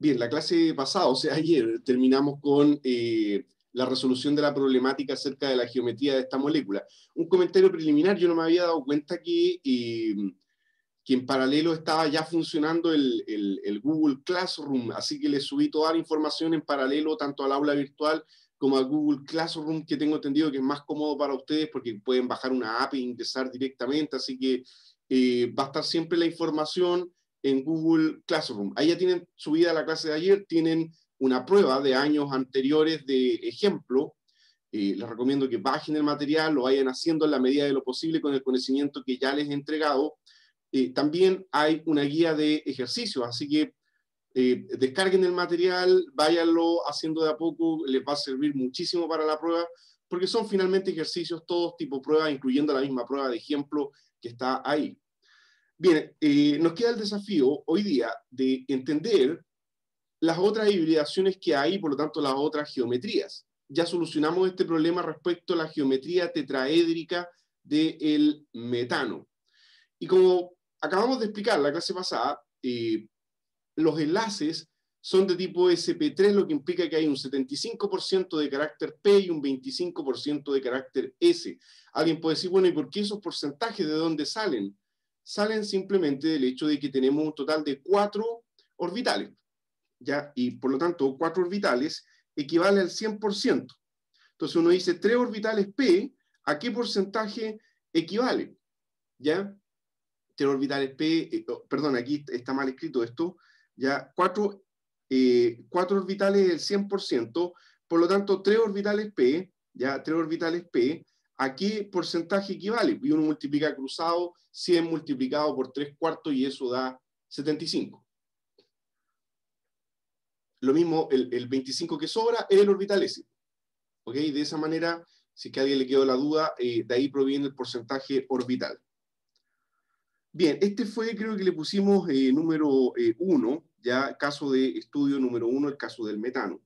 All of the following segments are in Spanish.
Bien, la clase pasada, o sea, ayer, terminamos con eh, la resolución de la problemática acerca de la geometría de esta molécula. Un comentario preliminar, yo no me había dado cuenta que, eh, que en paralelo estaba ya funcionando el, el, Google Classroom, así que le subí toda la información en paralelo tanto al aula virtual como al Google Classroom, que tengo entendido que es más cómodo para ustedes porque pueden bajar una app e ingresar directamente, así que eh, va a estar siempre la información en Google Classroom. Ahí ya tienen subida la clase de ayer, tienen una prueba de años anteriores de ejemplo. Eh, les recomiendo que bajen el material, lo vayan haciendo en la medida de lo posible con el conocimiento que ya les he entregado. Eh, también hay una guía de ejercicios, así que eh, descarguen el material, váyanlo haciendo de a poco, les va a servir muchísimo para la prueba, porque son finalmente ejercicios todos tipo prueba, incluyendo la misma prueba de ejemplo que está ahí. Bien, eh, nos queda el desafío hoy día de entender las otras hibridaciones que hay, por lo tanto las otras geometrías. Ya solucionamos este problema respecto a la geometría tetraédrica del metano. Y como acabamos de explicar la clase pasada, eh, los enlaces son de tipo SP3, lo que implica que hay un 75% de carácter P y un 25% de carácter S. Alguien puede decir, bueno, ¿y por qué esos porcentajes de dónde salen? Salen simplemente del hecho de que tenemos un total de cuatro orbitales, ¿ya? Y por lo tanto, cuatro orbitales equivale al 100%. Entonces uno dice, tres orbitales P, ¿a qué porcentaje equivale? ¿Ya? Tres orbitales P, eh, oh, perdón, aquí está mal escrito esto, ¿ya? Cuatro, eh, cuatro orbitales el 100%, por lo tanto, tres orbitales P, ¿ya? Tres orbitales P ¿a qué porcentaje equivale? Y uno multiplica cruzado 100 multiplicado por 3 cuartos y eso da 75. Lo mismo, el, 25 que sobra es el orbital S. ¿Ok? De esa manera, si que a alguien le quedó la duda, eh, de ahí proviene el porcentaje orbital. Bien, este fue, creo que le pusimos eh, número 1, eh, ya caso de estudio número 1, el caso del metano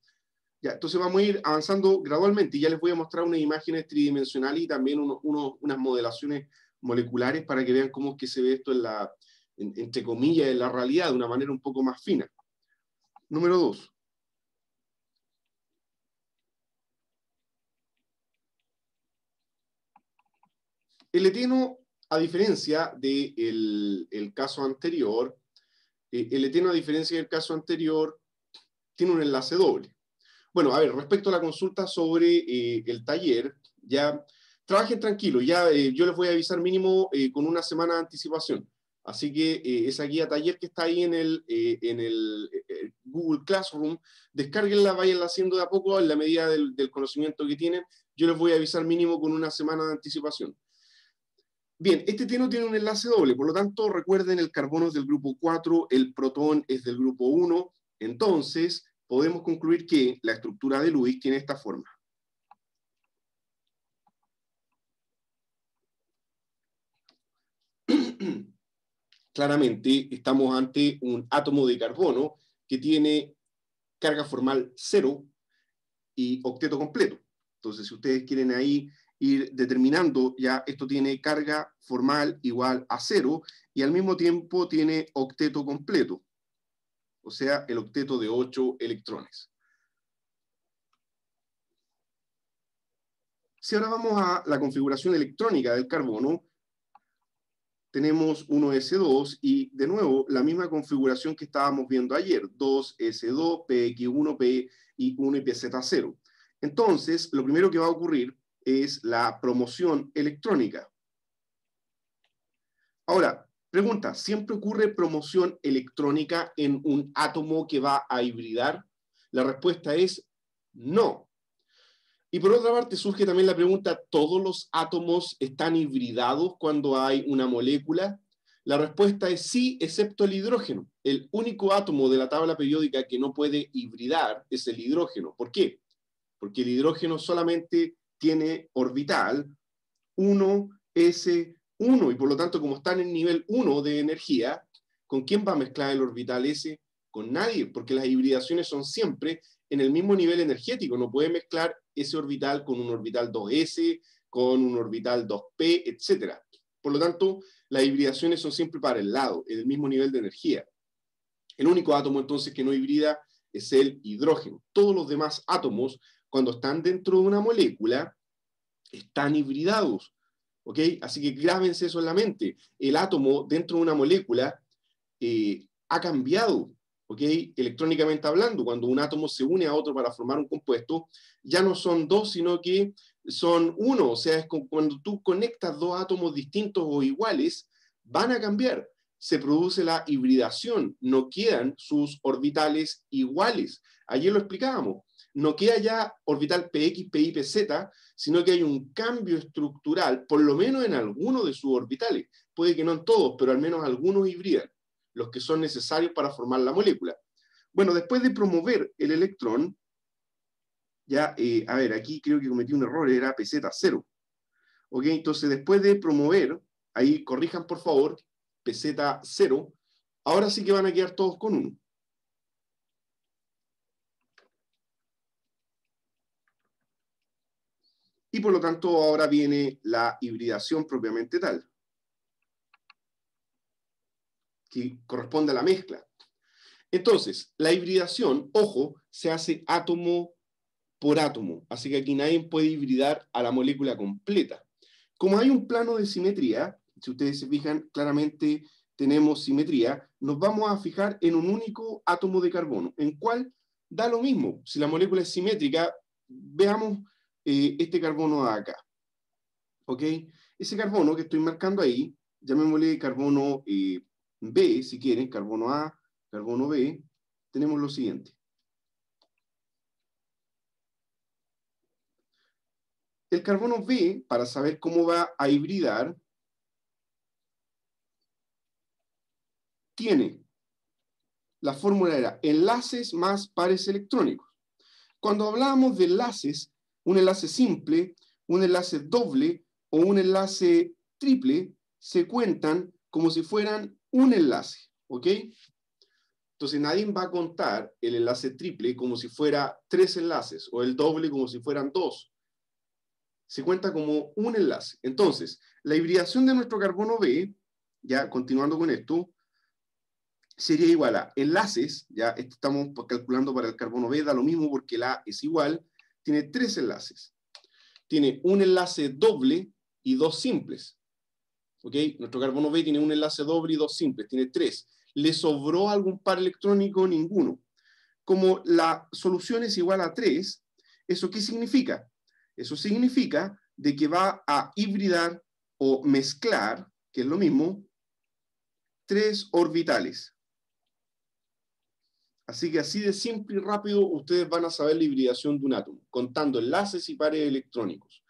entonces vamos a ir avanzando gradualmente y ya les voy a mostrar unas imágenes tridimensionales y también unas modelaciones moleculares para que vean cómo es que se ve esto entre comillas, en la realidad de una manera un poco más fina. Número dos. El eteno, a diferencia del el caso anterior, eh, el eteno, a diferencia del caso anterior, tiene un enlace doble. Bueno, a ver, respecto a la consulta sobre eh, el taller, ya trabajen tranquilo, ya eh, yo les voy a avisar mínimo eh, con una semana de anticipación. Así que esa guía taller que está ahí en el, en el Google Classroom, descárguenla, váyanla haciendo de a poco en la medida del, conocimiento que tienen. Yo les voy a avisar mínimo con una semana de anticipación. Bien, este tiene, tiene un enlace doble, por lo tanto, recuerden, el carbono es del grupo 4, el protón es del grupo 1, entonces, podemos concluir que la estructura de Lewis tiene esta forma. Claramente estamos ante un átomo de carbono que tiene carga formal cero y octeto completo. Entonces, si ustedes quieren ahí ir determinando, ya esto tiene carga formal igual a cero y al mismo tiempo tiene octeto completo o sea, el octeto de 8 electrones. Si ahora vamos a la configuración electrónica del carbono, tenemos 1s2 y de nuevo la misma configuración que estábamos viendo ayer, 2s2, px1p y 1ipz0. Entonces, lo primero que va a ocurrir es la promoción electrónica. Ahora, Pregunta, ¿siempre ocurre promoción electrónica en un átomo que va a hibridar? La respuesta es no. Y por otra parte surge también la pregunta, ¿todos los átomos están hibridados cuando hay una molécula? La respuesta es sí, excepto el hidrógeno. El único átomo de la tabla periódica que no puede hibridar es el hidrógeno. ¿Por qué? Porque el hidrógeno solamente tiene orbital 1s 1 y por lo tanto como está en el nivel 1 de energía, ¿con quién va a mezclar el orbital S? Con nadie, porque las hibridaciones son siempre en el mismo nivel energético, no puede mezclar ese orbital con un orbital 2S, con un orbital 2P, etc. Por lo tanto, las hibridaciones son siempre para el lado, en el mismo nivel de energía. El único átomo entonces que no hibrida es el hidrógeno. Todos los demás átomos, cuando están dentro de una molécula, están hibridados. ¿Ok? Así que grábense eso en la mente. El átomo dentro de una molécula eh, ha cambiado, ¿ok? Electrónicamente hablando, cuando un átomo se une a otro para formar un compuesto, ya no son dos, sino que son uno. O sea, es cuando tú conectas dos átomos distintos o iguales, van a cambiar se produce la hibridación, no quedan sus orbitales iguales. Ayer lo explicábamos, no queda ya orbital PX, PY, PZ, sino que hay un cambio estructural, por lo menos en algunos de sus orbitales. Puede que no en todos, pero al menos algunos hibridan, los que son necesarios para formar la molécula. Bueno, después de promover el electrón, ya, eh, a ver, aquí creo que cometí un error, era PZ0. ¿Ok? Entonces, después de promover, ahí corrijan por favor, peseta 0, ahora sí que van a quedar todos con 1. Y por lo tanto ahora viene la hibridación propiamente tal, que corresponde a la mezcla. Entonces, la hibridación, ojo, se hace átomo por átomo, así que aquí nadie puede hibridar a la molécula completa. Como hay un plano de simetría, si ustedes se fijan, claramente tenemos simetría, nos vamos a fijar en un único átomo de carbono, en cual da lo mismo. Si la molécula es simétrica, veamos eh, este carbono de acá. ¿Ok? Ese carbono que estoy marcando ahí, llamémosle carbono eh, B, si quieren, carbono A, carbono B, tenemos lo siguiente. El carbono B, para saber cómo va a hibridar, tiene, la fórmula era enlaces más pares electrónicos. Cuando hablábamos de enlaces, un enlace simple, un enlace doble o un enlace triple, se cuentan como si fueran un enlace, ¿ok? Entonces nadie va a contar el enlace triple como si fuera tres enlaces o el doble como si fueran dos. Se cuenta como un enlace. Entonces, la hibridación de nuestro carbono B, ya continuando con esto, sería igual a enlaces, ya estamos calculando para el carbono B, da lo mismo porque la es igual, tiene tres enlaces. Tiene un enlace doble y dos simples. ¿Ok? Nuestro carbono B tiene un enlace doble y dos simples, tiene tres. ¿Le sobró algún par electrónico? Ninguno. Como la solución es igual a tres, ¿eso qué significa? Eso significa de que va a hibridar o mezclar, que es lo mismo, tres orbitales. Así que así de simple y rápido ustedes van a saber la hibridación de un átomo, contando enlaces y pares electrónicos.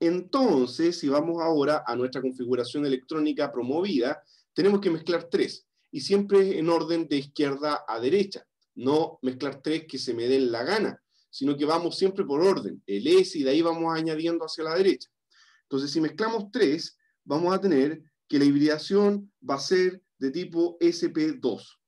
Entonces, si vamos ahora a nuestra configuración electrónica promovida, tenemos que mezclar tres, y siempre en orden de izquierda a derecha, no mezclar tres que se me den la gana, sino que vamos siempre por orden, el S, y de ahí vamos añadiendo hacia la derecha. Entonces, si mezclamos tres, vamos a tener que la hibridación va a ser de tipo SP2.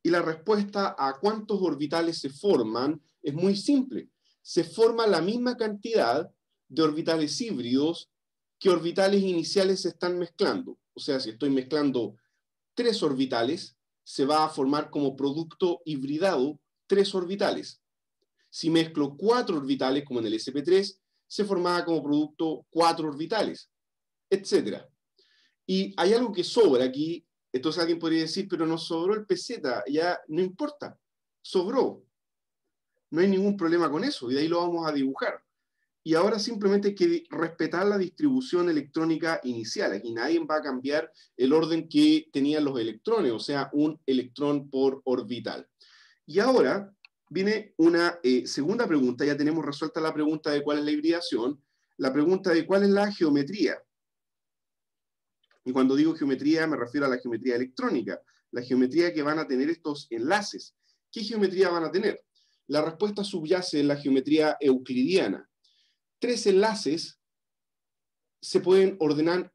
Y la respuesta a cuántos orbitales se forman es muy simple. Se forma la misma cantidad de orbitales híbridos que orbitales iniciales se están mezclando. O sea, si estoy mezclando tres orbitales, se va a formar como producto hibridado tres orbitales. Si mezclo cuatro orbitales, como en el SP3, se formaba como producto cuatro orbitales, etc. Y hay algo que sobra aquí entonces alguien podría decir, pero no sobró el peseta, ya no importa, sobró. No hay ningún problema con eso y de ahí lo vamos a dibujar. Y ahora simplemente hay que respetar la distribución electrónica inicial. Aquí nadie va a cambiar el orden que tenían los electrones, o sea, un electrón por orbital. Y ahora viene una eh, segunda pregunta. Ya tenemos resuelta la pregunta de cuál es la hibridación. La pregunta de cuál es la geometría. Y cuando digo geometría me refiero a la geometría electrónica, la geometría que van a tener estos enlaces. ¿Qué geometría van a tener? La respuesta subyace en la geometría euclidiana. Tres enlaces se pueden ordenar,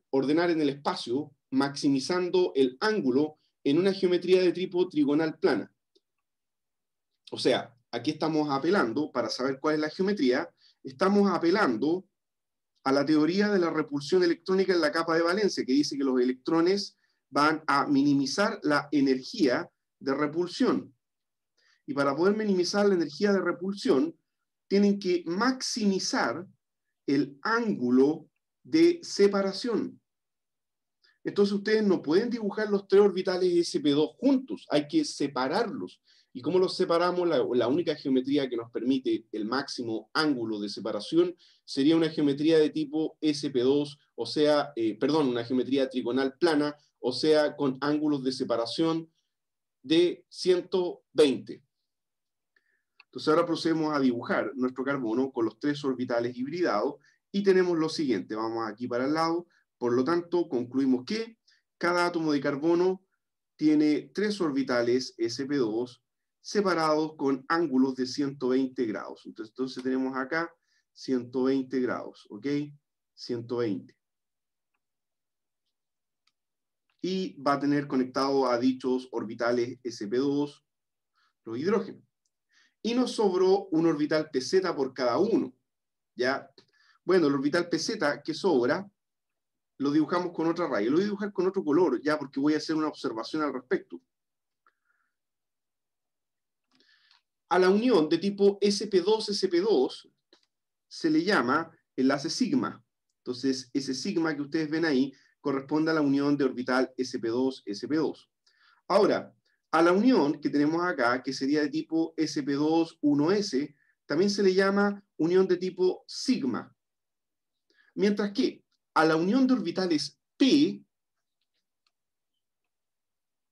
en el espacio maximizando el ángulo en una geometría de tipo trigonal plana. O sea, aquí estamos apelando, para saber cuál es la geometría, estamos apelando a la teoría de la repulsión electrónica en la capa de valencia, que dice que los electrones van a minimizar la energía de repulsión. Y para poder minimizar la energía de repulsión, tienen que maximizar el ángulo de separación. Entonces ustedes no pueden dibujar los tres orbitales sp2 juntos, hay que separarlos. ¿Y cómo los separamos? La, única geometría que nos permite el máximo ángulo de separación sería una geometría de tipo SP2, o sea, eh, perdón, una geometría trigonal plana, o sea, con ángulos de separación de 120. Entonces ahora procedemos a dibujar nuestro carbono con los tres orbitales hibridados y tenemos lo siguiente, vamos aquí para el lado, por lo tanto concluimos que cada átomo de carbono tiene tres orbitales sp2 separados con ángulos de 120 grados. Entonces, entonces tenemos acá 120 grados, ¿ok? 120. Y va a tener conectado a dichos orbitales sp2 los hidrógenos. Y nos sobró un orbital pz por cada uno, ¿ya? Bueno, el orbital pz que sobra, lo dibujamos con otra raya. Lo voy a dibujar con otro color, ya, porque voy a hacer una observación al respecto. A la unión de tipo sp2-sp2 se le llama enlace sigma. Entonces, ese sigma que ustedes ven ahí corresponde a la unión de orbital sp2-sp2. Ahora, a la unión que tenemos acá, que sería de tipo sp2-1s, también se le llama unión de tipo sigma. Mientras que a la unión de orbitales p,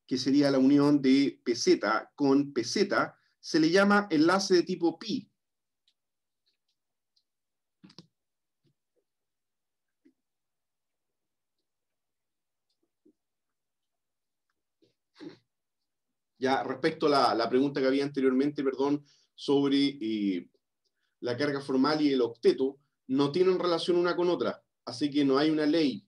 que sería la unión de pz con pz, se le llama enlace de tipo pi. Ya respecto a la, pregunta que había anteriormente, perdón, sobre eh, la carga formal y el octeto, no tienen relación una con otra, así que no hay una ley.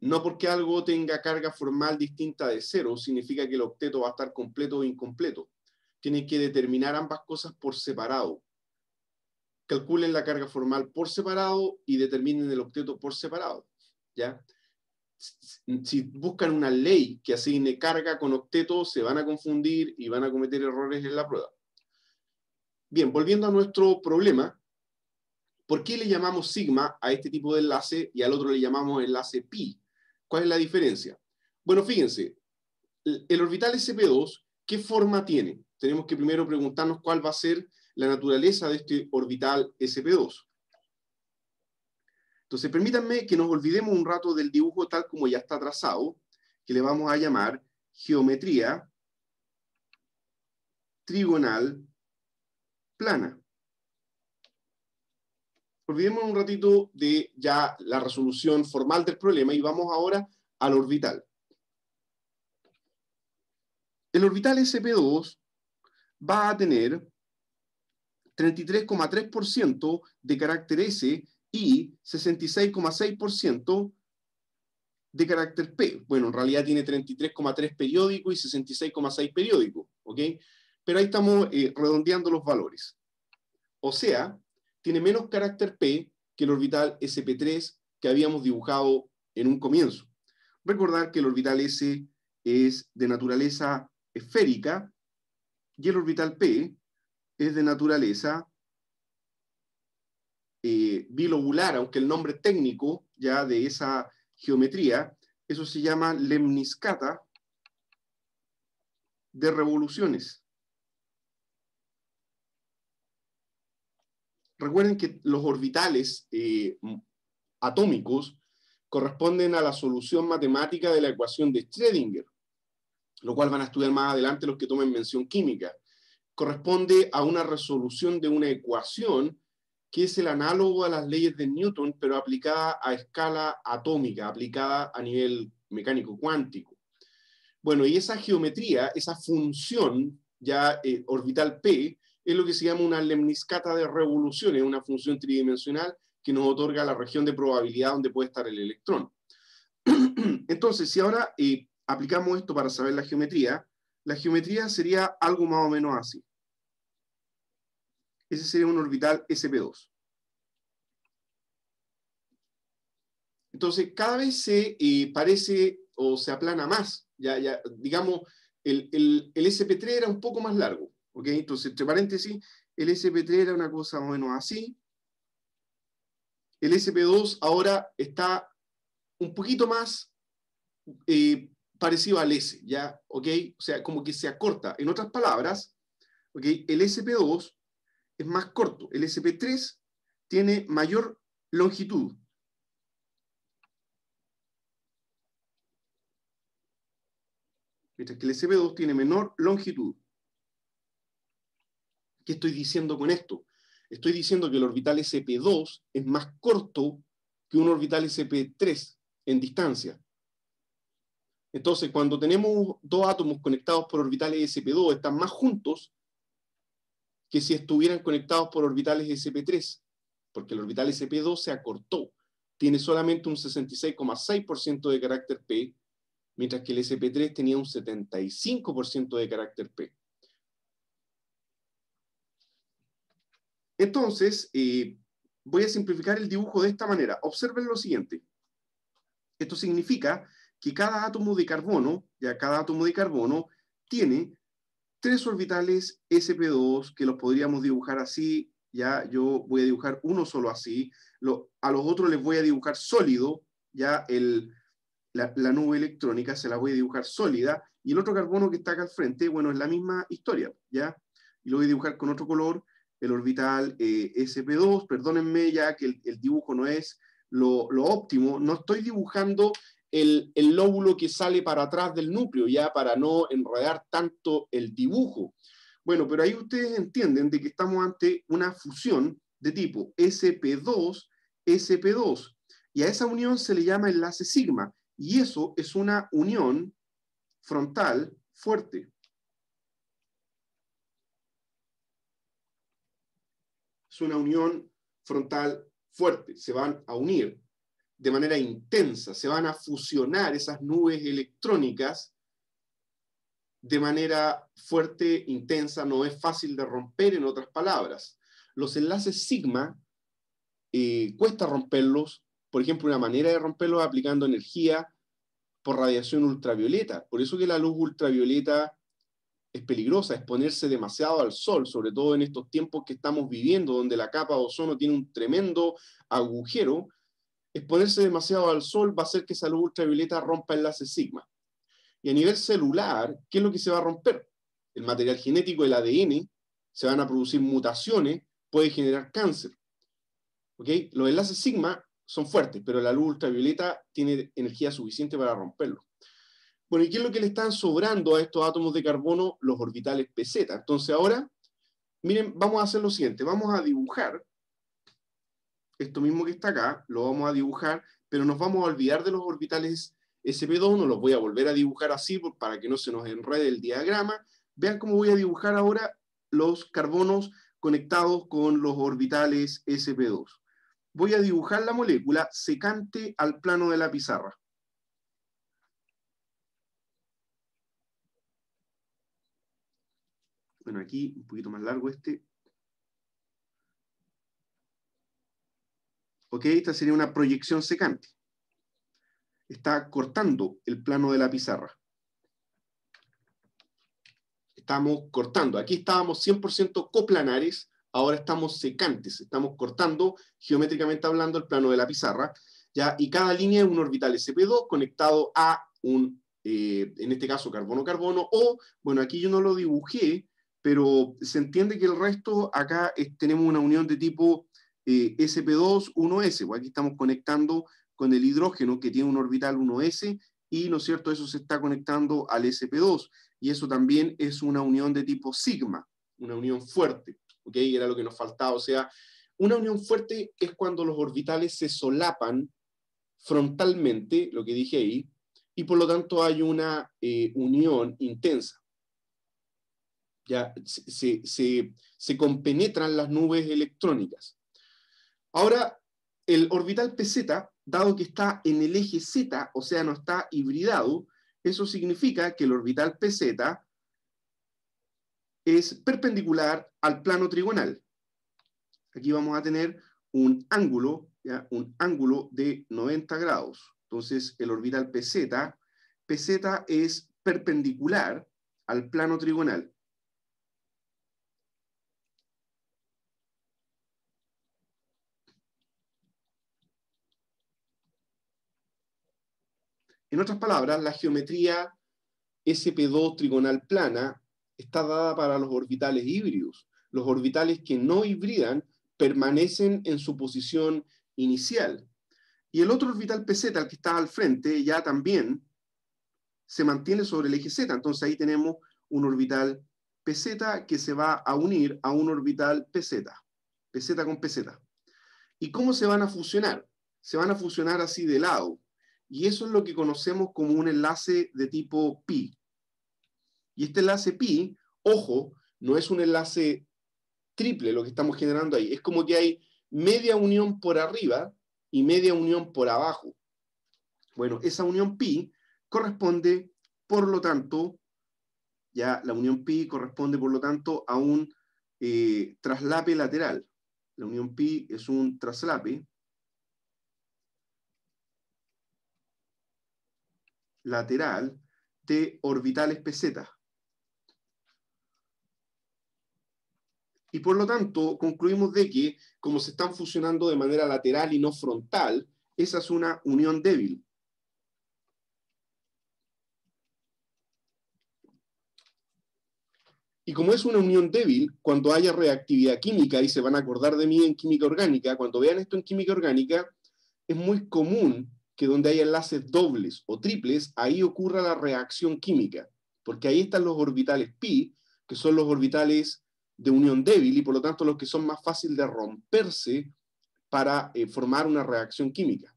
No porque algo tenga carga formal distinta de cero, significa que el octeto va a estar completo o incompleto tienen que determinar ambas cosas por separado. Calculen la carga formal por separado y determinen el octeto por separado. ¿ya? Si buscan una ley que asigne carga con octeto, se van a confundir y van a cometer errores en la prueba. Bien, volviendo a nuestro problema, ¿por qué le llamamos sigma a este tipo de enlace y al otro le llamamos enlace pi? ¿Cuál es la diferencia? Bueno, fíjense, el orbital sp2, ¿qué forma tiene? Tenemos que primero preguntarnos cuál va a ser la naturaleza de este orbital sp2. Entonces, permítanme que nos olvidemos un rato del dibujo tal como ya está trazado, que le vamos a llamar geometría trigonal plana. Olvidemos un ratito de ya la resolución formal del problema y vamos ahora al orbital. El orbital SP2 va a tener 33,3% de carácter S y 66,6% de carácter P. Bueno, en realidad tiene 33,3 periódico y 66,6 periódico, ¿ok? Pero ahí estamos eh, redondeando los valores. O sea, tiene menos carácter P que el orbital SP3 que habíamos dibujado en un comienzo. Recordar que el orbital S es de naturaleza esférica y el orbital P es de naturaleza eh, bilobular, aunque el nombre técnico ya de esa geometría, eso se llama lemniscata de revoluciones. Recuerden que los orbitales eh, atómicos corresponden a la solución matemática de la ecuación de Schrödinger lo cual van a estudiar más adelante los que tomen mención química. Corresponde a una resolución de una ecuación que es el análogo a las leyes de Newton, pero aplicada a escala atómica, aplicada a nivel mecánico cuántico. Bueno, y esa geometría, esa función ya eh, orbital P, es lo que se llama una lemniscata de revoluciones, una función tridimensional que nos otorga la región de probabilidad donde puede estar el electrón. Entonces, si ahora eh, aplicamos esto para saber la geometría, la geometría sería algo más o menos así. Ese sería un orbital SP2. Entonces, cada vez se eh, parece o se aplana más. Ya, ya, digamos, el, el, el, SP3 era un poco más largo. ¿ok? Entonces, entre paréntesis, el SP3 era una cosa más o menos así. El SP2 ahora está un poquito más eh, parecido al S, ¿ya? ¿Ok? O sea, como que se acorta. En otras palabras, ¿ok? El SP2 es más corto. El SP3 tiene mayor longitud. Mientras que el SP2 tiene menor longitud. ¿Qué estoy diciendo con esto? Estoy diciendo que el orbital SP2 es más corto que un orbital SP3 en distancia. Entonces, cuando tenemos dos átomos conectados por orbitales SP2, están más juntos que si estuvieran conectados por orbitales SP3, porque el orbital SP2 se acortó, tiene solamente un 66,6% de carácter P, mientras que el SP3 tenía un 75% de carácter P. Entonces, eh, voy a simplificar el dibujo de esta manera. Observen lo siguiente. Esto significa que cada átomo de carbono, ya cada átomo de carbono, tiene tres orbitales sp2 que los podríamos dibujar así, ya yo voy a dibujar uno solo así, a los otros les voy a dibujar sólido, ya el, la, nube electrónica se la voy a dibujar sólida, y el otro carbono que está acá al frente, bueno, es la misma historia, ya, y lo voy a dibujar con otro color, el orbital eh, sp2, perdónenme ya que el, dibujo no es lo, lo óptimo, no estoy dibujando el, lóbulo que sale para atrás del núcleo, ya para no enredar tanto el dibujo. Bueno, pero ahí ustedes entienden de que estamos ante una fusión de tipo SP2, SP2, y a esa unión se le llama enlace sigma, y eso es una unión frontal fuerte. Es una unión frontal fuerte, se van a unir de manera intensa, se van a fusionar esas nubes electrónicas de manera fuerte, intensa, no es fácil de romper, en otras palabras. Los enlaces sigma eh, cuesta romperlos, por ejemplo, una manera de romperlos es aplicando energía por radiación ultravioleta. Por eso que la luz ultravioleta es peligrosa, exponerse demasiado al sol, sobre todo en estos tiempos que estamos viviendo, donde la capa de ozono tiene un tremendo agujero, exponerse demasiado al sol va a hacer que esa luz ultravioleta rompa enlaces sigma. Y a nivel celular, ¿qué es lo que se va a romper? El material genético, el ADN, se van a producir mutaciones, puede generar cáncer. ¿Ok? Los enlaces sigma son fuertes, pero la luz ultravioleta tiene energía suficiente para romperlo. Bueno, ¿y qué es lo que le están sobrando a estos átomos de carbono? Los orbitales PZ. Entonces ahora, miren, vamos a hacer lo siguiente. Vamos a dibujar esto mismo que está acá, lo vamos a dibujar, pero nos vamos a olvidar de los orbitales sp2, no los voy a volver a dibujar así para que no se nos enrede el diagrama. Vean cómo voy a dibujar ahora los carbonos conectados con los orbitales sp2. Voy a dibujar la molécula secante al plano de la pizarra. Bueno, aquí un poquito más largo este. ¿Ok? Esta sería una proyección secante. Está cortando el plano de la pizarra. Estamos cortando. Aquí estábamos 100% coplanares, ahora estamos secantes. Estamos cortando, geométricamente hablando, el plano de la pizarra. ¿ya? Y cada línea es un orbital sp2 conectado a un, eh, en este caso, carbono-carbono, o, bueno, aquí yo no lo dibujé, pero se entiende que el resto, acá tenemos una unión de tipo eh, sp2, 1s, pues aquí estamos conectando con el hidrógeno que tiene un orbital 1s y, ¿no es cierto?, eso se está conectando al sp2 y eso también es una unión de tipo sigma, una unión fuerte, ¿ok? Era lo que nos faltaba, o sea, una unión fuerte es cuando los orbitales se solapan frontalmente, lo que dije ahí, y por lo tanto hay una eh, unión intensa. Ya se, se, se compenetran las nubes electrónicas. Ahora, el orbital PZ, dado que está en el eje Z, o sea, no está hibridado, eso significa que el orbital PZ es perpendicular al plano trigonal. Aquí vamos a tener un ángulo ¿ya? un ángulo de 90 grados. Entonces, el orbital PZ, PZ es perpendicular al plano trigonal. En otras palabras, la geometría SP2 trigonal plana está dada para los orbitales híbridos. Los orbitales que no hibridan permanecen en su posición inicial. Y el otro orbital PZ, el que está al frente, ya también se mantiene sobre el eje Z. Entonces ahí tenemos un orbital PZ que se va a unir a un orbital PZ. PZ con PZ. ¿Y cómo se van a fusionar? Se van a fusionar así de lado. Y eso es lo que conocemos como un enlace de tipo pi. Y este enlace pi, ojo, no es un enlace triple lo que estamos generando ahí. Es como que hay media unión por arriba y media unión por abajo. Bueno, esa unión pi corresponde, por lo tanto, ya la unión pi corresponde, por lo tanto, a un eh, traslape lateral. La unión pi es un traslape lateral de orbitales peseta. Y por lo tanto, concluimos de que, como se están fusionando de manera lateral y no frontal, esa es una unión débil. Y como es una unión débil, cuando haya reactividad química, y se van a acordar de mí en química orgánica, cuando vean esto en química orgánica, es muy común que donde hay enlaces dobles o triples, ahí ocurra la reacción química, porque ahí están los orbitales pi, que son los orbitales de unión débil y por lo tanto los que son más fáciles de romperse para eh, formar una reacción química.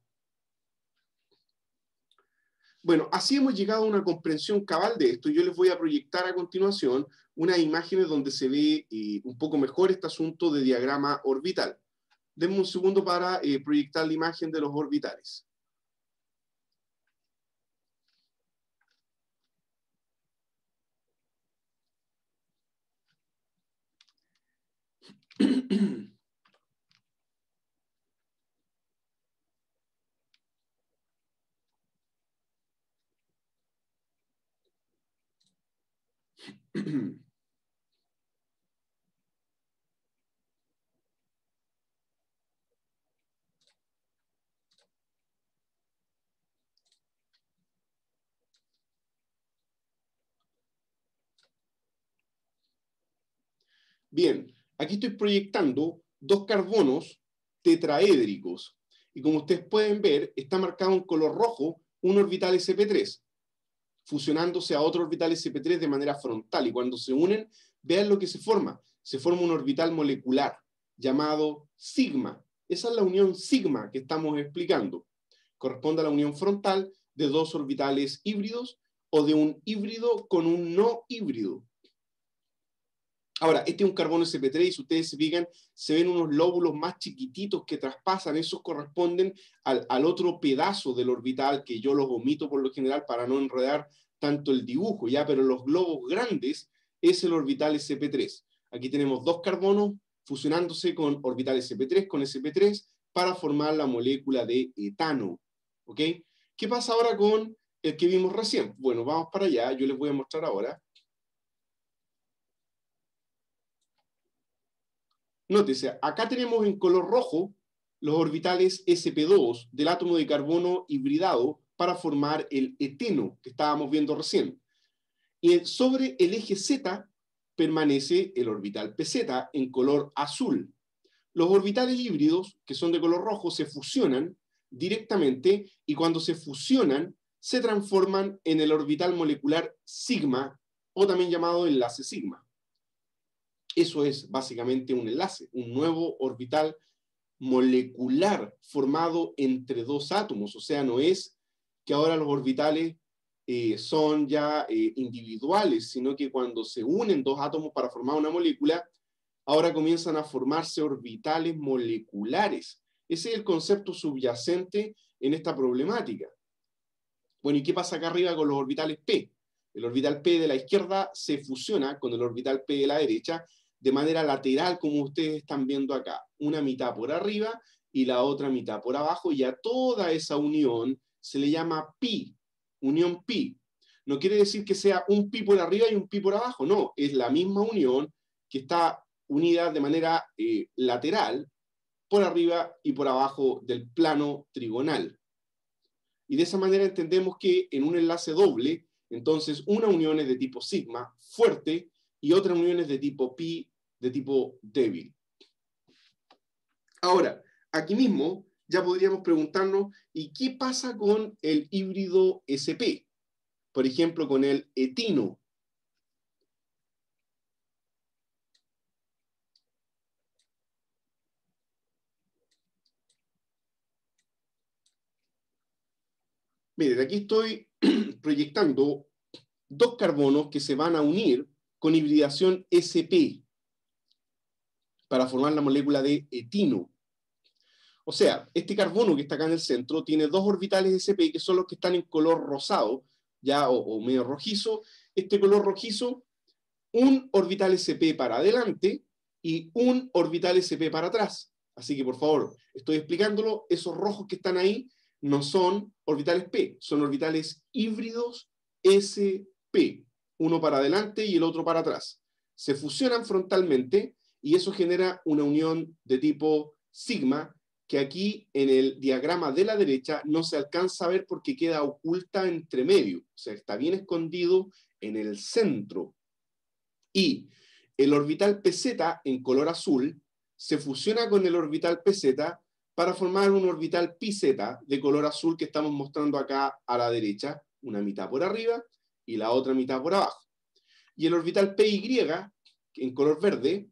Bueno, así hemos llegado a una comprensión cabal de esto. Yo les voy a proyectar a continuación unas imágenes donde se ve eh, un poco mejor este asunto de diagrama orbital. Denme un segundo para eh, proyectar la imagen de los orbitales. Bien, aquí estoy proyectando dos carbonos tetraédricos. Y como ustedes pueden ver, está marcado en color rojo un orbital sp3 fusionándose a otro orbital sp3 de manera frontal. Y cuando se unen, vean lo que se forma. Se forma un orbital molecular llamado sigma. Esa es la unión sigma que estamos explicando. Corresponde a la unión frontal de dos orbitales híbridos o de un híbrido con un no híbrido. Ahora, este es un carbono sp3 y si ustedes se fijan, se ven unos lóbulos más chiquititos que traspasan, esos corresponden al, al, otro pedazo del orbital que yo los omito por lo general para no enredar tanto el dibujo, ¿ya? Pero los globos grandes es el orbital sp3. Aquí tenemos dos carbonos fusionándose con orbital sp3, con sp3, para formar la molécula de etano, ¿ok? ¿Qué pasa ahora con el que vimos recién? Bueno, vamos para allá, yo les voy a mostrar ahora. Nótese, acá tenemos en color rojo los orbitales sp2 del átomo de carbono hibridado para formar el eteno que estábamos viendo recién. Y sobre el eje Z permanece el orbital pz en color azul. Los orbitales híbridos, que son de color rojo, se fusionan directamente y cuando se fusionan se transforman en el orbital molecular sigma o también llamado enlace sigma. Eso es básicamente un enlace, un nuevo orbital molecular formado entre dos átomos. O sea, no es que ahora los orbitales eh, son ya eh, individuales, sino que cuando se unen dos átomos para formar una molécula, ahora comienzan a formarse orbitales moleculares. Ese es el concepto subyacente en esta problemática. Bueno, ¿y qué pasa acá arriba con los orbitales P? El orbital P de la izquierda se fusiona con el orbital P de la derecha de manera lateral, como ustedes están viendo acá. Una mitad por arriba y la otra mitad por abajo, y a toda esa unión se le llama pi, unión pi. No quiere decir que sea un pi por arriba y un pi por abajo, no, es la misma unión que está unida de manera eh, lateral por arriba y por abajo del plano trigonal. Y de esa manera entendemos que en un enlace doble, entonces una unión es de tipo sigma, fuerte, y otra unión es de tipo pi, de tipo débil. Ahora, aquí mismo ya podríamos preguntarnos, ¿y qué pasa con el híbrido SP? Por ejemplo, con el etino. Miren, aquí estoy proyectando dos carbonos que se van a unir con hibridación SP para formar la molécula de etino. O sea, este carbono que está acá en el centro tiene dos orbitales sp que son los que están en color rosado, ya o, medio rojizo. Este color rojizo, un orbital sp para adelante y un orbital sp para atrás. Así que por favor, estoy explicándolo, esos rojos que están ahí no son orbitales p, son orbitales híbridos sp, uno para adelante y el otro para atrás. Se fusionan frontalmente y eso genera una unión de tipo sigma que aquí en el diagrama de la derecha no se alcanza a ver porque queda oculta entre medio, o sea, está bien escondido en el centro. Y el orbital PZ en color azul se fusiona con el orbital PZ para formar un orbital PZ de color azul que estamos mostrando acá a la derecha, una mitad por arriba y la otra mitad por abajo. Y el orbital PY en color verde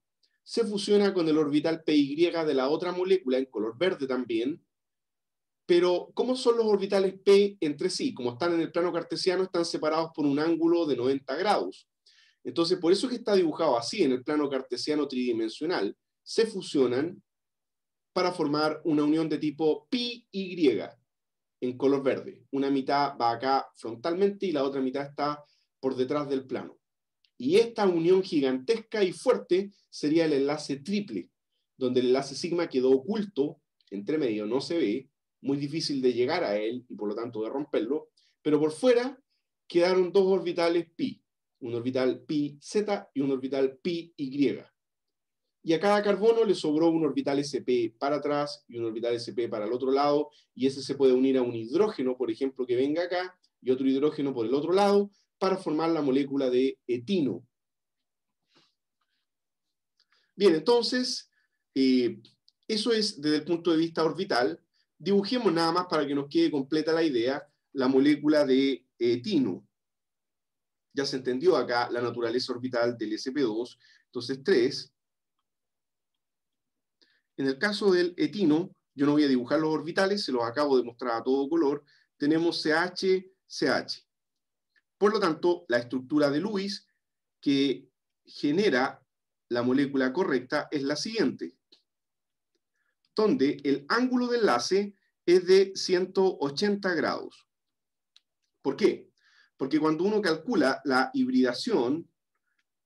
se fusiona con el orbital PY de la otra molécula en color verde también. Pero, ¿cómo son los orbitales P entre sí? Como están en el plano cartesiano, están separados por un ángulo de 90 grados. Entonces, por eso es que está dibujado así en el plano cartesiano tridimensional. Se fusionan para formar una unión de tipo pi y en color verde. Una mitad va acá frontalmente y la otra mitad está por detrás del plano. Y esta unión gigantesca y fuerte sería el enlace triple, donde el enlace sigma quedó oculto, entre medio no se ve, muy difícil de llegar a él y por lo tanto de romperlo, pero por fuera quedaron dos orbitales pi, un orbital pi z y un orbital pi y. Y a cada carbono le sobró un orbital sp para atrás y un orbital sp para el otro lado, y ese se puede unir a un hidrógeno, por ejemplo, que venga acá, y otro hidrógeno por el otro lado, para formar la molécula de etino. Bien, entonces, eh, eso es desde el punto de vista orbital. Dibujemos nada más para que nos quede completa la idea, la molécula de etino. Ya se entendió acá la naturaleza orbital del sp2. Entonces, 3. En el caso del etino, yo no voy a dibujar los orbitales, se los acabo de mostrar a todo color. Tenemos CH, CH. Por lo tanto, la estructura de Lewis que genera la molécula correcta es la siguiente, donde el ángulo de enlace es de 180 grados. ¿Por qué? Porque cuando uno calcula la hibridación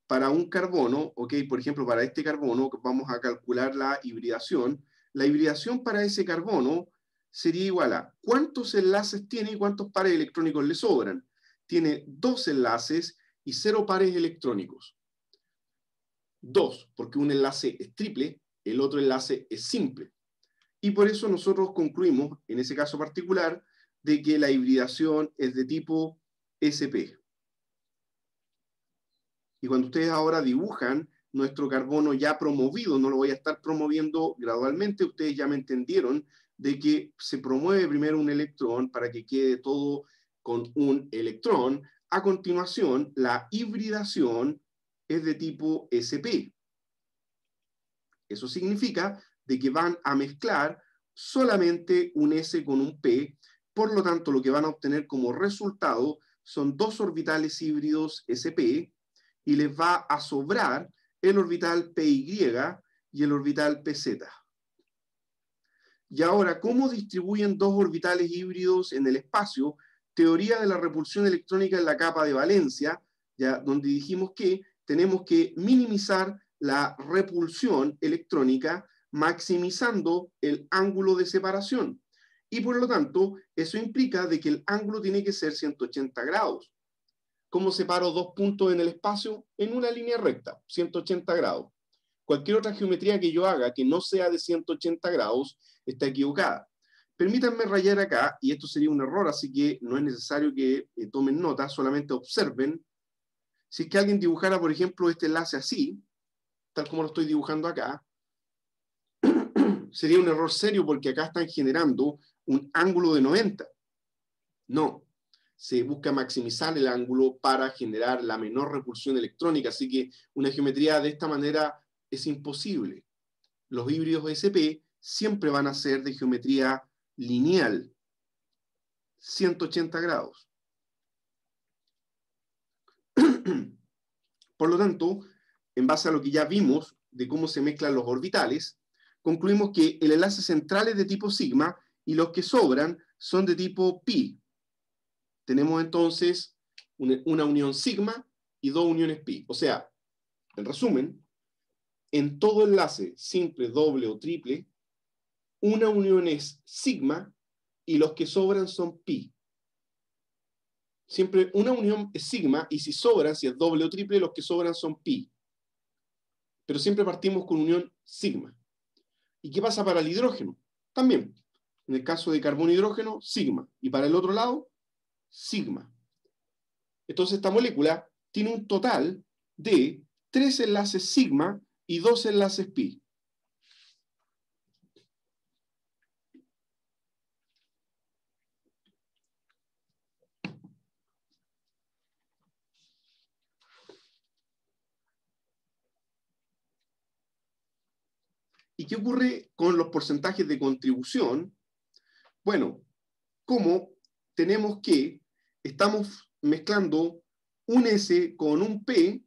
para un carbono, ok, por ejemplo, para este carbono, vamos a calcular la hibridación, la hibridación para ese carbono sería igual a cuántos enlaces tiene y cuántos pares electrónicos le sobran tiene dos enlaces y cero pares electrónicos. Dos, porque un enlace es triple, el otro enlace es simple. Y por eso nosotros concluimos, en ese caso particular, de que la hibridación es de tipo SP. Y cuando ustedes ahora dibujan nuestro carbono ya promovido, no lo voy a estar promoviendo gradualmente, ustedes ya me entendieron de que se promueve primero un electrón para que quede todo con un electrón. A continuación, la hibridación es de tipo SP. Eso significa de que van a mezclar solamente un S con un P, por lo tanto lo que van a obtener como resultado son dos orbitales híbridos SP y les va a sobrar el orbital PY y el orbital PZ. Y ahora, ¿cómo distribuyen dos orbitales híbridos en el espacio? Teoría de la repulsión electrónica en la capa de valencia, ya, donde dijimos que tenemos que minimizar la repulsión electrónica maximizando el ángulo de separación. Y por lo tanto, eso implica de que el ángulo tiene que ser 180 grados. ¿Cómo separo dos puntos en el espacio? En una línea recta, 180 grados. Cualquier otra geometría que yo haga que no sea de 180 grados está equivocada. Permítanme rayar acá, y esto sería un error, así que no es necesario que eh, tomen nota, solamente observen. Si es que alguien dibujara, por ejemplo, este enlace así, tal como lo estoy dibujando acá, sería un error serio porque acá están generando un ángulo de 90. No, se busca maximizar el ángulo para generar la menor repulsión electrónica, así que una geometría de esta manera es imposible. Los híbridos SP siempre van a ser de geometría lineal, 180 grados. Por lo tanto, en base a lo que ya vimos de cómo se mezclan los orbitales, concluimos que el enlace central es de tipo sigma y los que sobran son de tipo pi. Tenemos entonces una, unión sigma y dos uniones pi. O sea, en resumen, en todo enlace simple, doble o triple, una unión es sigma y los que sobran son pi. Siempre una unión es sigma y si sobran, si es doble o triple, los que sobran son pi. Pero siempre partimos con unión sigma. ¿Y qué pasa para el hidrógeno? También. En el caso de carbono e sigma. Y para el otro lado, sigma. Entonces esta molécula tiene un total de tres enlaces sigma y dos enlaces pi. ¿Y qué ocurre con los porcentajes de contribución? Bueno, como tenemos que estamos mezclando un S con un P,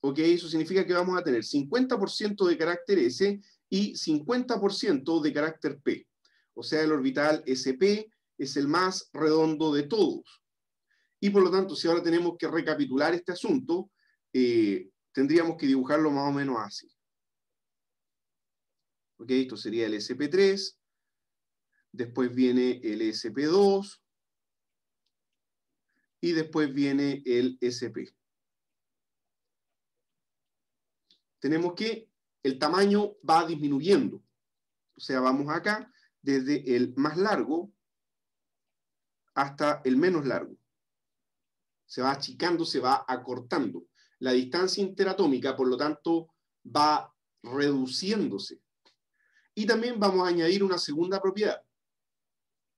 ¿ok? Eso significa que vamos a tener 50% de carácter S y 50% de carácter P. O sea, el orbital SP es el más redondo de todos. Y por lo tanto, si ahora tenemos que recapitular este asunto, eh, tendríamos que dibujarlo más o menos así. Esto sería el SP3, después viene el SP2, y después viene el SP. Tenemos que el tamaño va disminuyendo. O sea, vamos acá desde el más largo hasta el menos largo. Se va achicando, se va acortando. La distancia interatómica, por lo tanto, va reduciéndose. Y también vamos a añadir una segunda propiedad.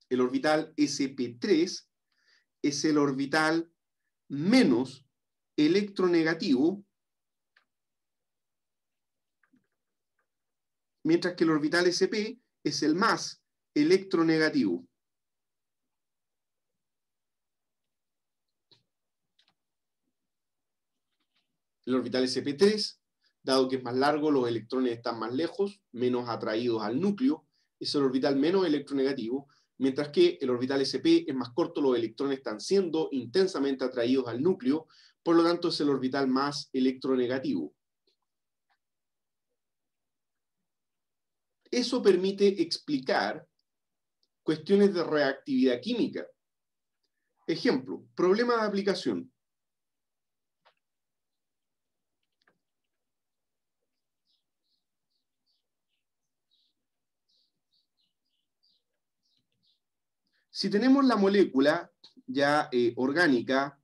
El orbital sp3 es el orbital menos electronegativo, mientras que el orbital sp es el más electronegativo. El orbital sp3 dado que es más largo, los electrones están más lejos, menos atraídos al núcleo, es el orbital menos electronegativo, mientras que el orbital sp es más corto, los electrones están siendo intensamente atraídos al núcleo, por lo tanto es el orbital más electronegativo. Eso permite explicar cuestiones de reactividad química. Ejemplo, problema de aplicación. Si tenemos la molécula ya eh, orgánica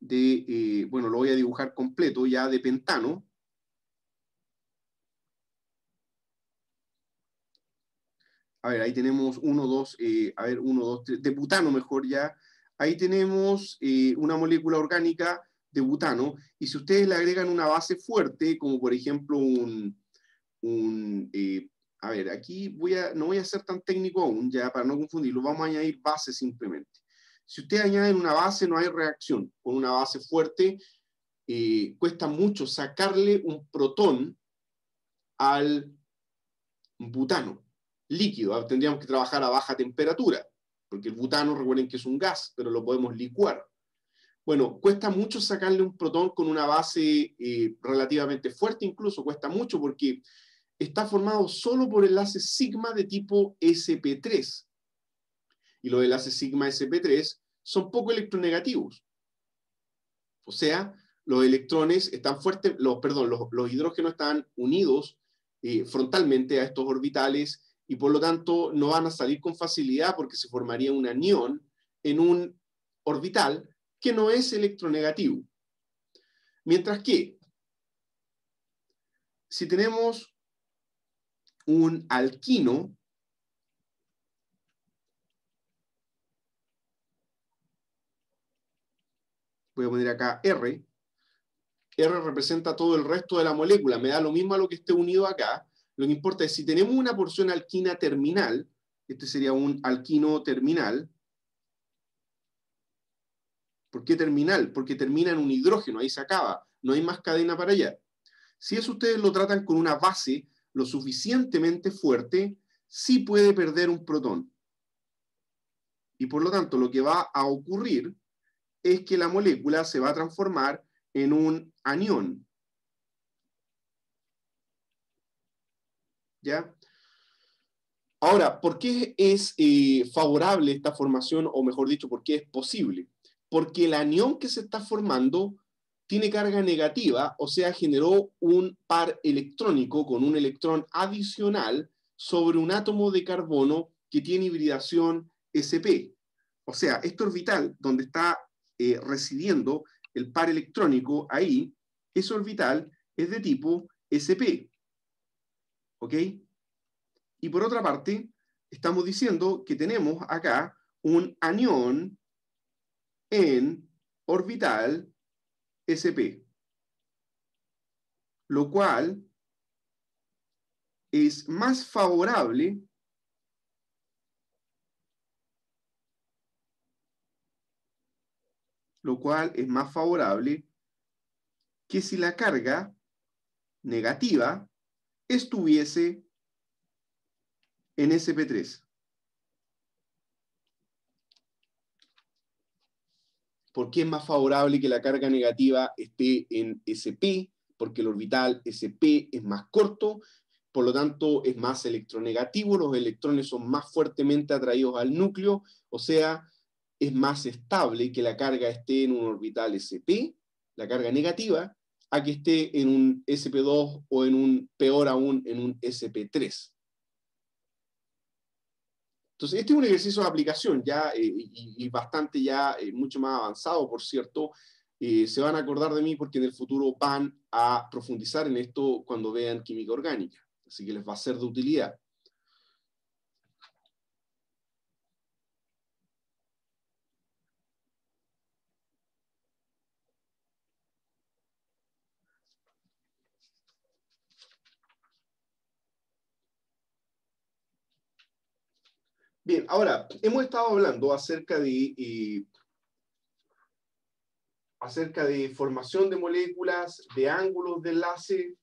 de, eh, bueno, lo voy a dibujar completo, ya de pentano, a ver, ahí tenemos uno, dos, eh, a ver, uno, dos, tres, de butano mejor ya, ahí tenemos una molécula orgánica de butano, y si ustedes le agregan una base fuerte, como por ejemplo un a ver, aquí no voy a ser tan técnico aún, ya para no confundirlo, vamos a añadir base simplemente. Si ustedes añaden una base, no hay reacción. Con una base fuerte, eh, cuesta mucho sacarle un protón al butano líquido. Tendríamos que trabajar a baja temperatura, porque el butano, recuerden que es un gas, pero lo podemos licuar. Bueno, cuesta mucho sacarle un protón con una base eh, relativamente fuerte, incluso cuesta mucho porque está formado solo por enlaces sigma de tipo sp3. Y los enlaces sigma sp3 son poco electronegativos. O sea, los electrones están fuertes, los, perdón, los, hidrógenos están unidos eh, frontalmente a estos orbitales y por lo tanto no van a salir con facilidad porque se formaría un anión en un orbital que no es electronegativo. Mientras que, si tenemos un alquino, voy a poner acá R, R representa todo el resto de la molécula, me da lo mismo a lo que esté unido acá, lo que importa es si tenemos una porción alquina terminal, este sería un alquino terminal, ¿Por qué terminal? Porque termina en un hidrógeno, ahí se acaba, no hay más cadena para allá. Si eso ustedes lo tratan con una base lo suficientemente fuerte, sí puede perder un protón. Y por lo tanto, lo que va a ocurrir es que la molécula se va a transformar en un anión. ¿Ya? Ahora, ¿por qué es eh, favorable esta formación, o mejor dicho, por qué es posible? porque el anión que se está formando tiene carga negativa, o sea, generó un par electrónico con un electrón adicional sobre un átomo de carbono que tiene hibridación sp. O sea, este orbital donde está eh, residiendo el par electrónico ahí, ese orbital es de tipo sp. ¿Ok? Y por otra parte, estamos diciendo que tenemos acá un anión en orbital sp, lo cual es más favorable lo cual es más favorable que si la carga negativa estuviese en SP3. ¿Por qué es más favorable que la carga negativa esté en SP? Porque el orbital SP es más corto, por lo tanto es más electronegativo, los electrones son más fuertemente atraídos al núcleo, o sea, es más estable que la carga esté en un orbital SP, la carga negativa, a que esté en un SP2 o en un, peor aún, en un SP3. Entonces, este es un ejercicio de aplicación ya eh, y, bastante ya eh, mucho más avanzado, por cierto. Eh, se van a acordar de mí porque en el futuro van a profundizar en esto cuando vean química orgánica. Así que les va a ser de utilidad. Bien, ahora, hemos estado hablando acerca de, eh, acerca de formación de moléculas, de ángulos de enlace,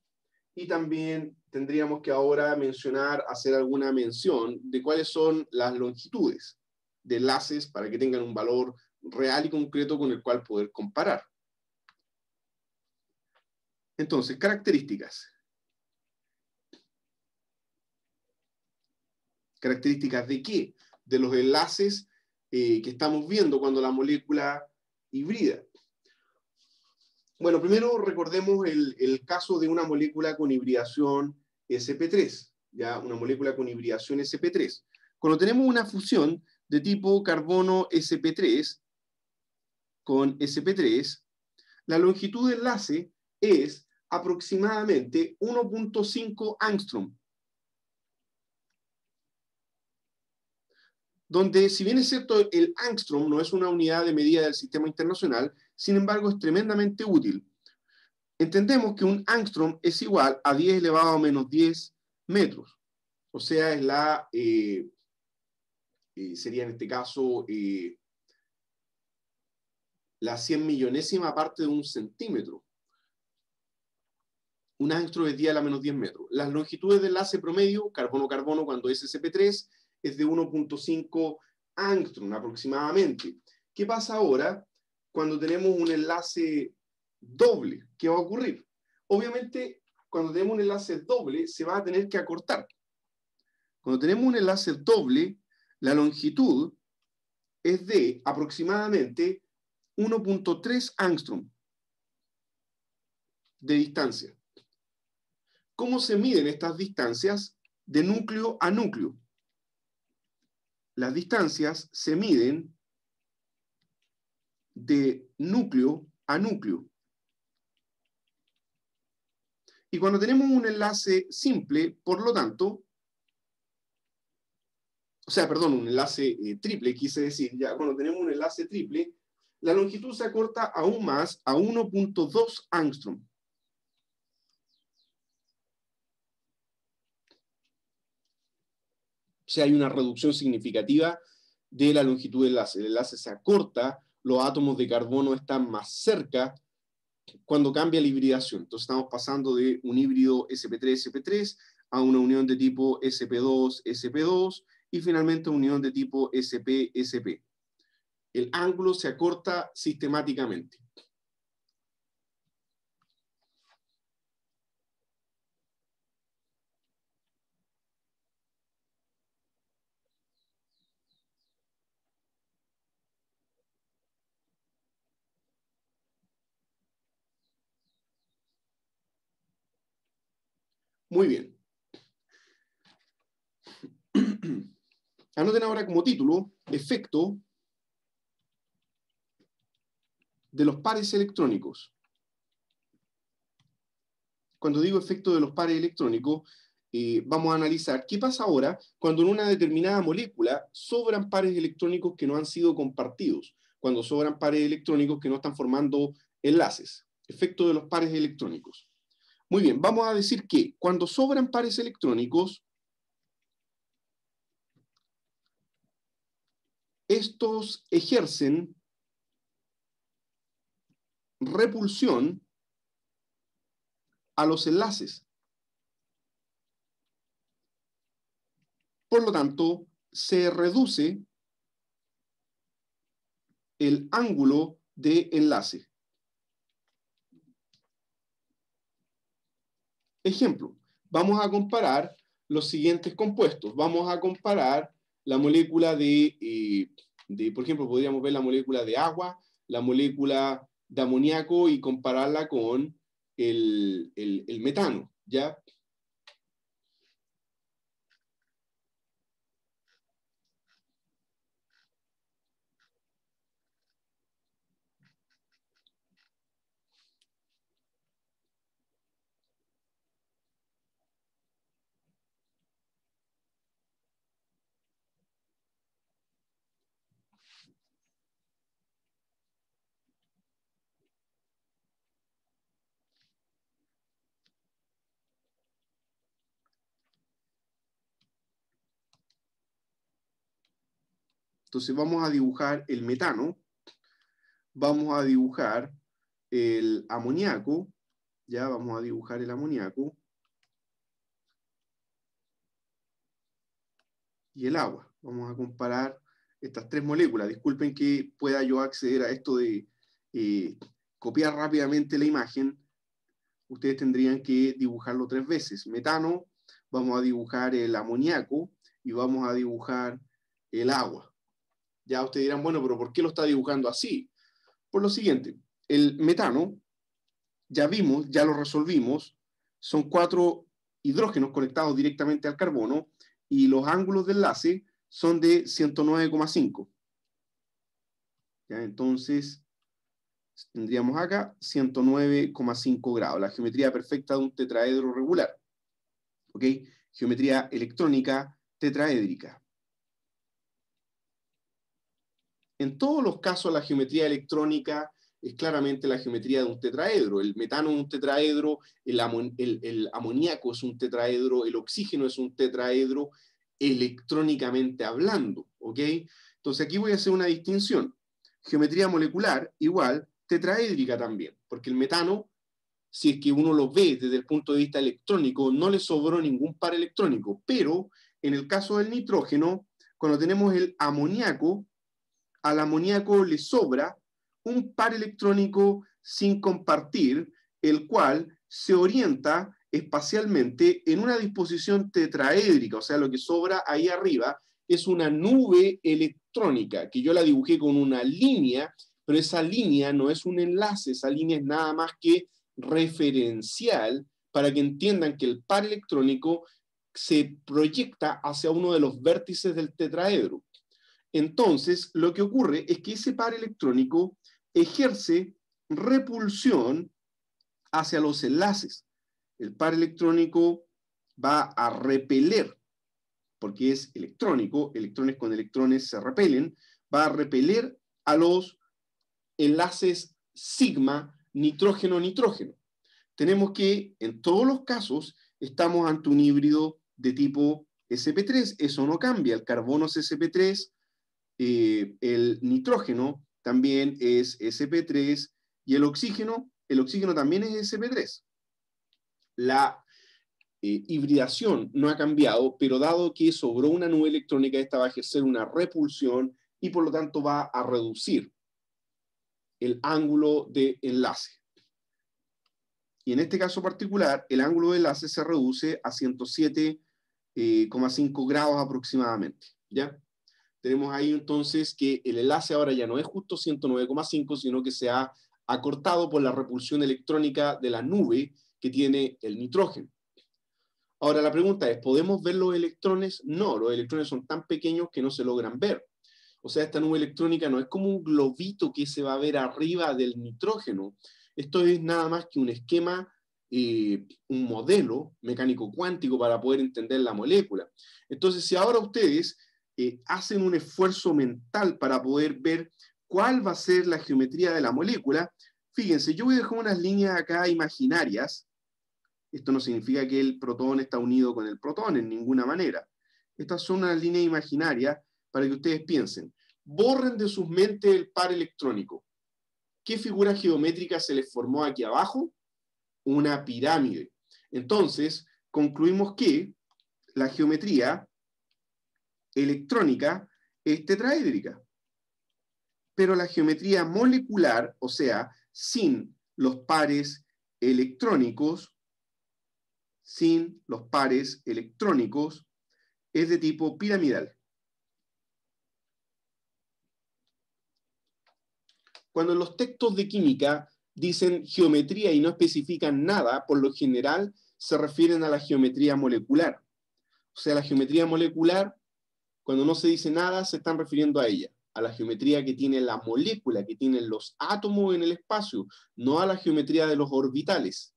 y también tendríamos que ahora mencionar, hacer alguna mención de cuáles son las longitudes de enlaces para que tengan un valor real y concreto con el cual poder comparar. Entonces, características. ¿Características de qué? De los enlaces eh, que estamos viendo cuando la molécula hibrida. Bueno, primero recordemos el, caso de una molécula con hibridación sp3, ya una molécula con hibridación sp3. Cuando tenemos una fusión de tipo carbono sp3 con sp3, la longitud de enlace es aproximadamente 1.5 angstrom. Donde si bien es cierto el angstrom no es una unidad de medida del sistema internacional, sin embargo es tremendamente útil. Entendemos que un angstrom es igual a 10 elevado a menos 10 metros, o sea, es la, eh, eh, sería en este caso eh, la 100 millonésima parte de un centímetro. Un angstrom es 10 a la menos 10 metros. Las longitudes de enlace promedio, carbono-carbono cuando es SP3, es de 1.5 angstrom aproximadamente. ¿Qué pasa ahora cuando tenemos un enlace doble? ¿Qué va a ocurrir? Obviamente, cuando tenemos un enlace doble, se va a tener que acortar. Cuando tenemos un enlace doble, la longitud es de aproximadamente 1.3 angstrom de distancia. ¿Cómo se miden estas distancias de núcleo a núcleo? Las distancias se miden de núcleo a núcleo. Y cuando tenemos un enlace simple, por lo tanto, o sea, perdón, un enlace eh, triple, quise decir, ya cuando tenemos un enlace triple, la longitud se acorta aún más a 1.2 angstrom. Sea, hay una reducción significativa de la longitud del enlace. El enlace se acorta, los átomos de carbono están más cerca cuando cambia la hibridación. Entonces estamos pasando de un híbrido sp3-sp3 a una unión de tipo sp2-sp2 y finalmente unión de tipo SP-SP. El ángulo se acorta sistemáticamente. Muy bien. Anoten ahora como título, efecto de los pares electrónicos. Cuando digo efecto de los pares electrónicos, eh, vamos a analizar qué pasa ahora cuando en una determinada molécula sobran pares electrónicos que no han sido compartidos, cuando sobran pares electrónicos que no están formando enlaces. Efecto de los pares electrónicos. Muy bien, vamos a decir que cuando sobran pares electrónicos, estos ejercen repulsión a los enlaces. Por lo tanto, se reduce el ángulo de enlace. Ejemplo, vamos a comparar los siguientes compuestos. Vamos a comparar la molécula eh, de, por ejemplo, podríamos ver la molécula de agua, la molécula de amoníaco y compararla con el, el metano, ¿ya? Entonces vamos a dibujar el metano, vamos a dibujar el amoníaco, ya vamos a dibujar el amoníaco y el agua. Vamos a comparar estas tres moléculas. Disculpen que pueda yo acceder a esto de eh, copiar rápidamente la imagen. Ustedes tendrían que dibujarlo tres veces. Metano, vamos a dibujar el amoníaco y vamos a dibujar el agua. Ya ustedes dirán, bueno, pero ¿por qué lo está dibujando así? Por lo siguiente, el metano, ya vimos, ya lo resolvimos, son cuatro hidrógenos conectados directamente al carbono y los ángulos de enlace son de 109,5. Entonces, tendríamos acá 109,5 grados, la geometría perfecta de un tetraedro regular. ¿Ok? Geometría electrónica tetraédrica. En todos los casos la geometría electrónica es claramente la geometría de un tetraedro. El metano es un tetraedro, el, amoníaco es un tetraedro, el oxígeno es un tetraedro electrónicamente hablando. ¿ok? Entonces aquí voy a hacer una distinción. Geometría molecular igual tetraédrica también, porque el metano, si es que uno lo ve desde el punto de vista electrónico, no le sobró ningún par electrónico, pero en el caso del nitrógeno, cuando tenemos el amoníaco, al amoníaco le sobra un par electrónico sin compartir, el cual se orienta espacialmente en una disposición tetraédrica, o sea, lo que sobra ahí arriba es una nube electrónica, que yo la dibujé con una línea, pero esa línea no es un enlace, esa línea es nada más que referencial para que entiendan que el par electrónico se proyecta hacia uno de los vértices del tetraedro. Entonces, lo que ocurre es que ese par electrónico ejerce repulsión hacia los enlaces. El par electrónico va a repeler, porque es electrónico, electrones con electrones se repelen, va a repeler a los enlaces sigma nitrógeno-nitrógeno. Tenemos que, en todos los casos, estamos ante un híbrido de tipo sp3. Eso no cambia. El carbono es sp3, eh, el nitrógeno también es sp3 y el oxígeno, el oxígeno también es sp3. La eh, hibridación no ha cambiado, pero dado que sobró una nube electrónica, esta va a ejercer una repulsión y por lo tanto va a reducir el ángulo de enlace. Y en este caso particular, el ángulo de enlace se reduce a 107,5 eh, grados aproximadamente. ¿ya? Tenemos ahí entonces que el enlace ahora ya no es justo 109,5, sino que se ha acortado por la repulsión electrónica de la nube que tiene el nitrógeno. Ahora la pregunta es, ¿podemos ver los electrones? No, los electrones son tan pequeños que no se logran ver. O sea, esta nube electrónica no es como un globito que se va a ver arriba del nitrógeno, esto es nada más que un esquema, eh, un modelo mecánico cuántico para poder entender la molécula. Entonces, si ahora ustedes eh, hacen un esfuerzo mental para poder ver cuál va a ser la geometría de la molécula, fíjense, yo voy a dejar unas líneas acá imaginarias. Esto no significa que el protón está unido con el protón en ninguna manera. Estas son unas líneas imaginarias para que ustedes piensen. Borren de sus mentes el par electrónico. ¿Qué figura geométrica se les formó aquí abajo? Una pirámide. Entonces, concluimos que la geometría electrónica es tetraédrica. Pero la geometría molecular, o sea, sin los pares electrónicos, sin los pares electrónicos, es de tipo piramidal. Cuando los textos de química dicen geometría y no especifican nada, por lo general se refieren a la geometría molecular. O sea, la geometría molecular, cuando no se dice nada, se están refiriendo a ella, a la geometría que tiene la molécula, que tienen los átomos en el espacio, no a la geometría de los orbitales.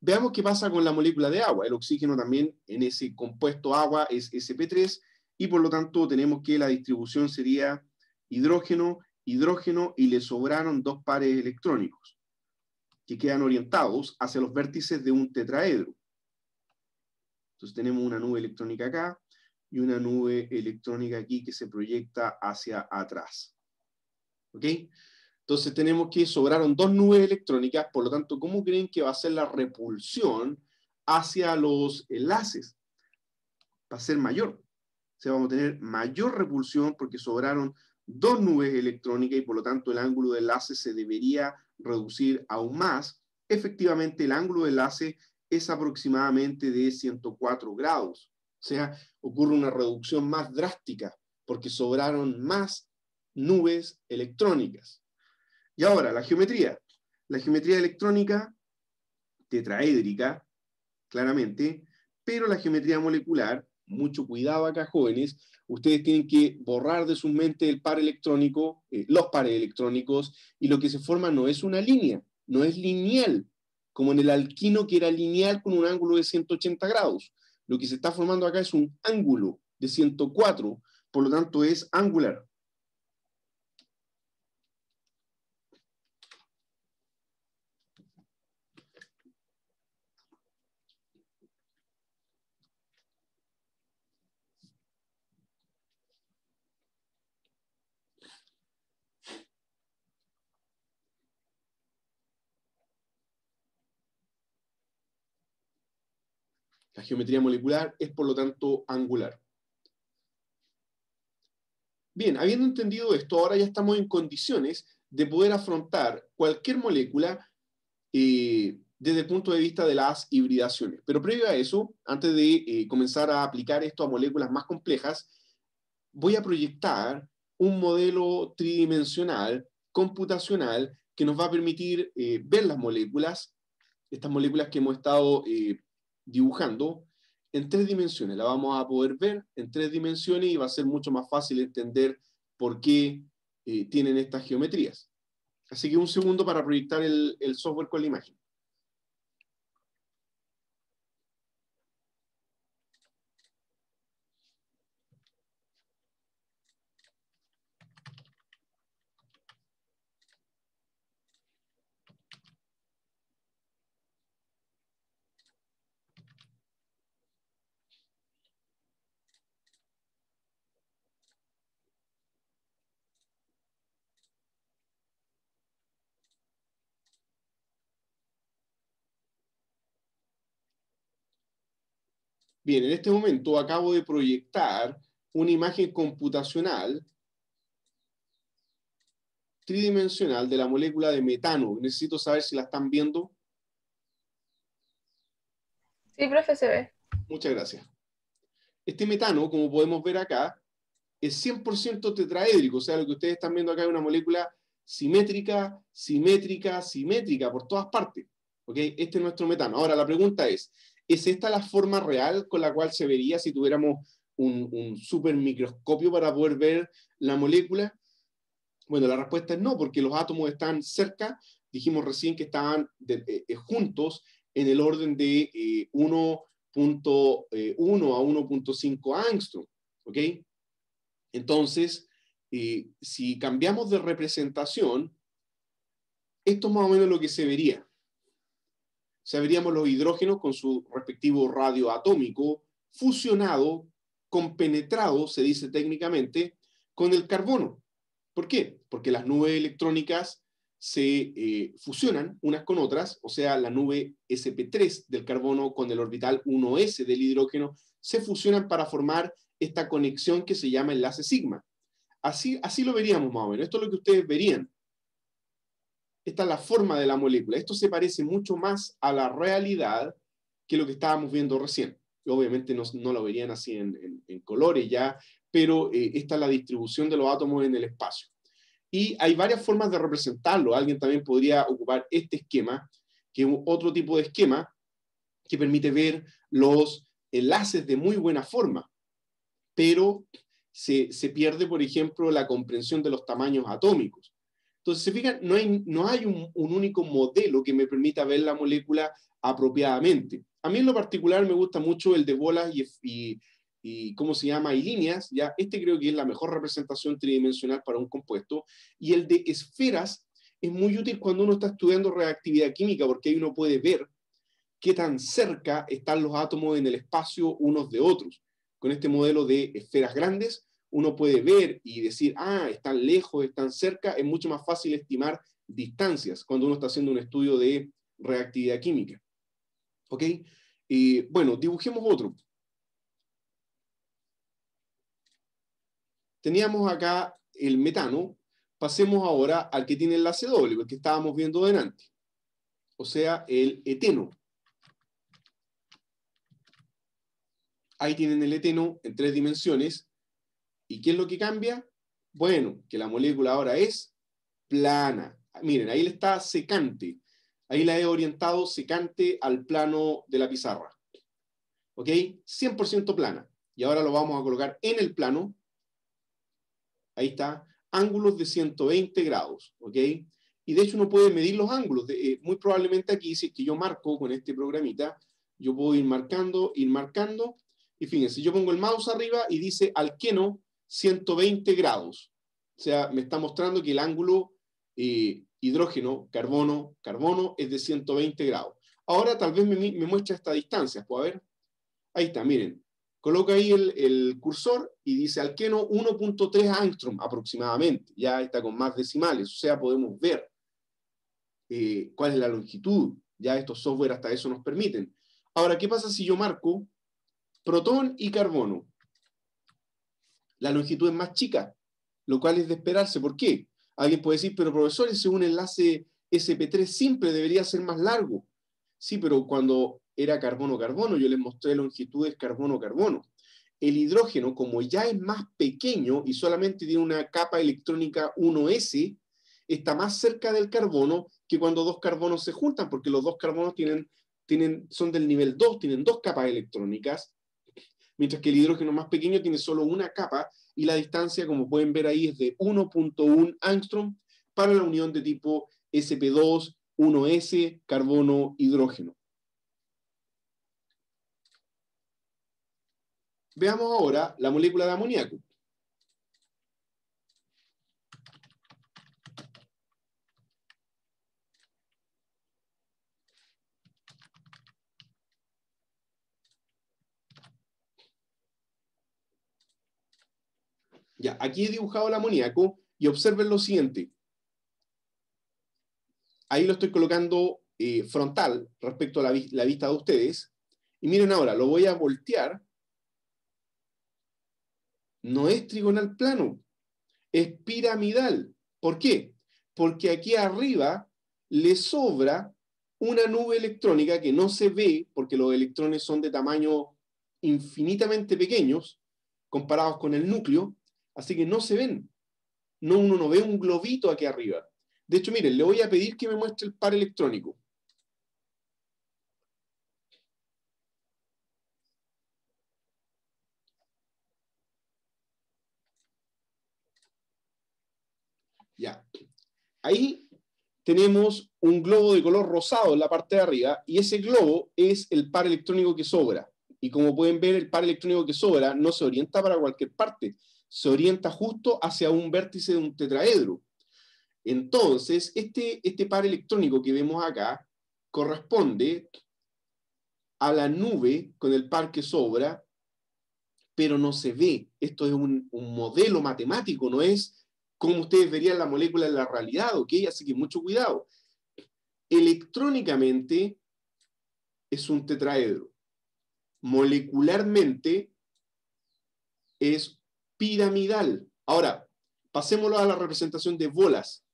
Veamos qué pasa con la molécula de agua. El oxígeno también en ese compuesto agua es sp3 y por lo tanto tenemos que la distribución sería hidrógeno, hidrógeno y le sobraron dos pares electrónicos que quedan orientados hacia los vértices de un tetraedro. Entonces tenemos una nube electrónica acá y una nube electrónica aquí que se proyecta hacia atrás. ¿Ok? Entonces tenemos que sobraron dos nubes electrónicas, por lo tanto, ¿cómo creen que va a ser la repulsión hacia los enlaces? Va a ser mayor. O sea, vamos a tener mayor repulsión porque sobraron dos nubes electrónicas y por lo tanto el ángulo de enlace se debería reducir aún más. Efectivamente, el ángulo de enlace es aproximadamente de 104 grados. O sea, ocurre una reducción más drástica porque sobraron más nubes electrónicas. Y ahora, la geometría. La geometría electrónica tetraédrica, claramente, pero la geometría molecular, mucho cuidado acá, jóvenes, ustedes tienen que borrar de su mente el par electrónico, eh, los pares electrónicos, y lo que se forma no es una línea, no es lineal, como en el alquino que era lineal con un ángulo de 180 grados. Lo que se está formando acá es un ángulo de 104, por lo tanto es angular. La geometría molecular es, por lo tanto, angular. Bien, habiendo entendido esto, ahora ya estamos en condiciones de poder afrontar cualquier molécula eh, desde el punto de vista de las hibridaciones. Pero previo a eso, antes de eh, comenzar a aplicar esto a moléculas más complejas, voy a proyectar un modelo tridimensional, computacional, que nos va a permitir eh, ver las moléculas, estas moléculas que hemos estado dibujando, en tres dimensiones. La vamos a poder ver en tres dimensiones y va a ser mucho más fácil entender por qué tienen estas geometrías. Así que un segundo para proyectar el, software con la imagen. Bien, en este momento acabo de proyectar una imagen computacional tridimensional de la molécula de metano. Necesito saber si la están viendo. Sí, profe, se ve. Muchas gracias. Este metano, como podemos ver acá, es 100% tetraédrico, o sea, lo que ustedes están viendo acá es una molécula simétrica, simétrica, simétrica, por todas partes. ¿Ok? Este es nuestro metano. Ahora, la pregunta es, ¿Es esta la forma real con la cual se vería si tuviéramos un, un super microscopio para poder ver la molécula? Bueno, la respuesta es no, porque los átomos están cerca, dijimos recién que estaban eh, eh, juntos en el orden de 1.1 eh, a 1.5 angstrom, ¿ok? Entonces, si cambiamos de representación, esto es más o menos lo que se vería se veríamos los hidrógenos con su respectivo radio atómico fusionado, compenetrado, se dice técnicamente, con el carbono. ¿Por qué? Porque las nubes electrónicas se eh, fusionan unas con otras, o sea, la nube sp3 del carbono con el orbital 1s del hidrógeno, se fusionan para formar esta conexión que se llama enlace sigma. Así, así lo veríamos más o menos. Esto es lo que ustedes verían esta es la forma de la molécula. Esto se parece mucho más a la realidad que lo que estábamos viendo recién. Obviamente no, lo verían así en, colores ya, pero eh, esta es la distribución de los átomos en el espacio. Y hay varias formas de representarlo. Alguien también podría ocupar este esquema, que es otro tipo de esquema que permite ver los enlaces de muy buena forma, pero se pierde, por ejemplo, la comprensión de los tamaños atómicos. Entonces, se fijan, no hay, no hay un, único modelo que me permita ver la molécula apropiadamente. A mí en lo particular me gusta mucho el de bolas y, y, ¿cómo se llama? Y líneas, ¿ya? Este creo que es la mejor representación tridimensional para un compuesto. Y el de esferas es muy útil cuando uno está estudiando reactividad química, porque ahí uno puede ver qué tan cerca están los átomos en el espacio unos de otros. Con este modelo de esferas grandes, uno puede ver y decir, ah, están lejos, están cerca, es mucho más fácil estimar distancias cuando uno está haciendo un estudio de reactividad química. ¿Ok? Y bueno, dibujemos otro. Teníamos acá el metano, pasemos ahora al que tiene el enlace doble, el que estábamos viendo delante. O sea, el eteno. Ahí tienen el eteno en tres dimensiones ¿Y qué es lo que cambia? Bueno, que la molécula ahora es plana. Miren, ahí está secante. Ahí la he orientado secante al plano de la pizarra. ¿Ok? 100% plana. Y ahora lo vamos a colocar en el plano. Ahí está. Ángulos de 120 grados. ¿Ok? Y de hecho uno puede medir los ángulos. Eh, muy probablemente aquí, si es que yo marco con este programita, yo puedo ir marcando, ir marcando. Y fíjense, yo pongo el mouse arriba y dice alqueno 120 grados. O sea, me está mostrando que el ángulo eh, hidrógeno, carbono, carbono es de 120 grados. Ahora tal vez me, muestra esta distancia. ¿Puedo ver? Ahí está, miren. Coloca ahí el, cursor y dice alqueno 1.3 angstrom aproximadamente. Ya está con más decimales. O sea, podemos ver eh, cuál es la longitud. Ya estos software hasta eso nos permiten. Ahora, ¿qué pasa si yo marco protón y carbono? La longitud es más chica. lo cual es de esperarse. ¿Por qué? Alguien puede decir, pero profesor, ese un enlace SP3 simple debería ser más largo. Sí, pero cuando era carbono-carbono, yo les mostré longitudes carbono-carbono. El hidrógeno, como ya es más pequeño y solamente tiene una capa electrónica 1s, está más cerca del carbono que cuando dos carbonos se juntan, porque los dos carbonos tienen, tienen, son del nivel 2, tienen dos capas electrónicas, mientras que el hidrógeno más pequeño tiene solo una capa y la distancia, como pueden ver ahí, es de 1.1 angstrom para la unión de tipo sp2, 1s, carbono, hidrógeno. Veamos ahora la molécula de amoníaco. Ya, aquí he dibujado el amoníaco y observen lo siguiente. Ahí lo estoy colocando eh, frontal respecto a la, la vista de ustedes. Y miren ahora, lo voy a voltear. No es trigonal plano, es piramidal. ¿Por qué? Porque aquí arriba le sobra una nube electrónica que no se ve porque los electrones son de tamaño infinitamente pequeños comparados con el núcleo, Así que no se ven. No, uno no ve un globito aquí arriba. De hecho, miren, le voy a pedir que me muestre el par electrónico. Ya. Ahí tenemos un globo de color rosado en la parte de arriba y ese globo es el par electrónico que sobra. Y como pueden ver, el par electrónico que sobra no se orienta para cualquier parte, se orienta justo hacia un vértice de un tetraedro. Entonces, este, este par electrónico que vemos acá corresponde a la nube con el par que sobra, pero no se ve. Esto es un, modelo matemático, no es como ustedes verían la molécula en la realidad, ¿ok? Así que mucho cuidado. Electrónicamente es un tetraedro. Molecularmente es piramidal. Ahora, pasémoslo a la representación de bolas.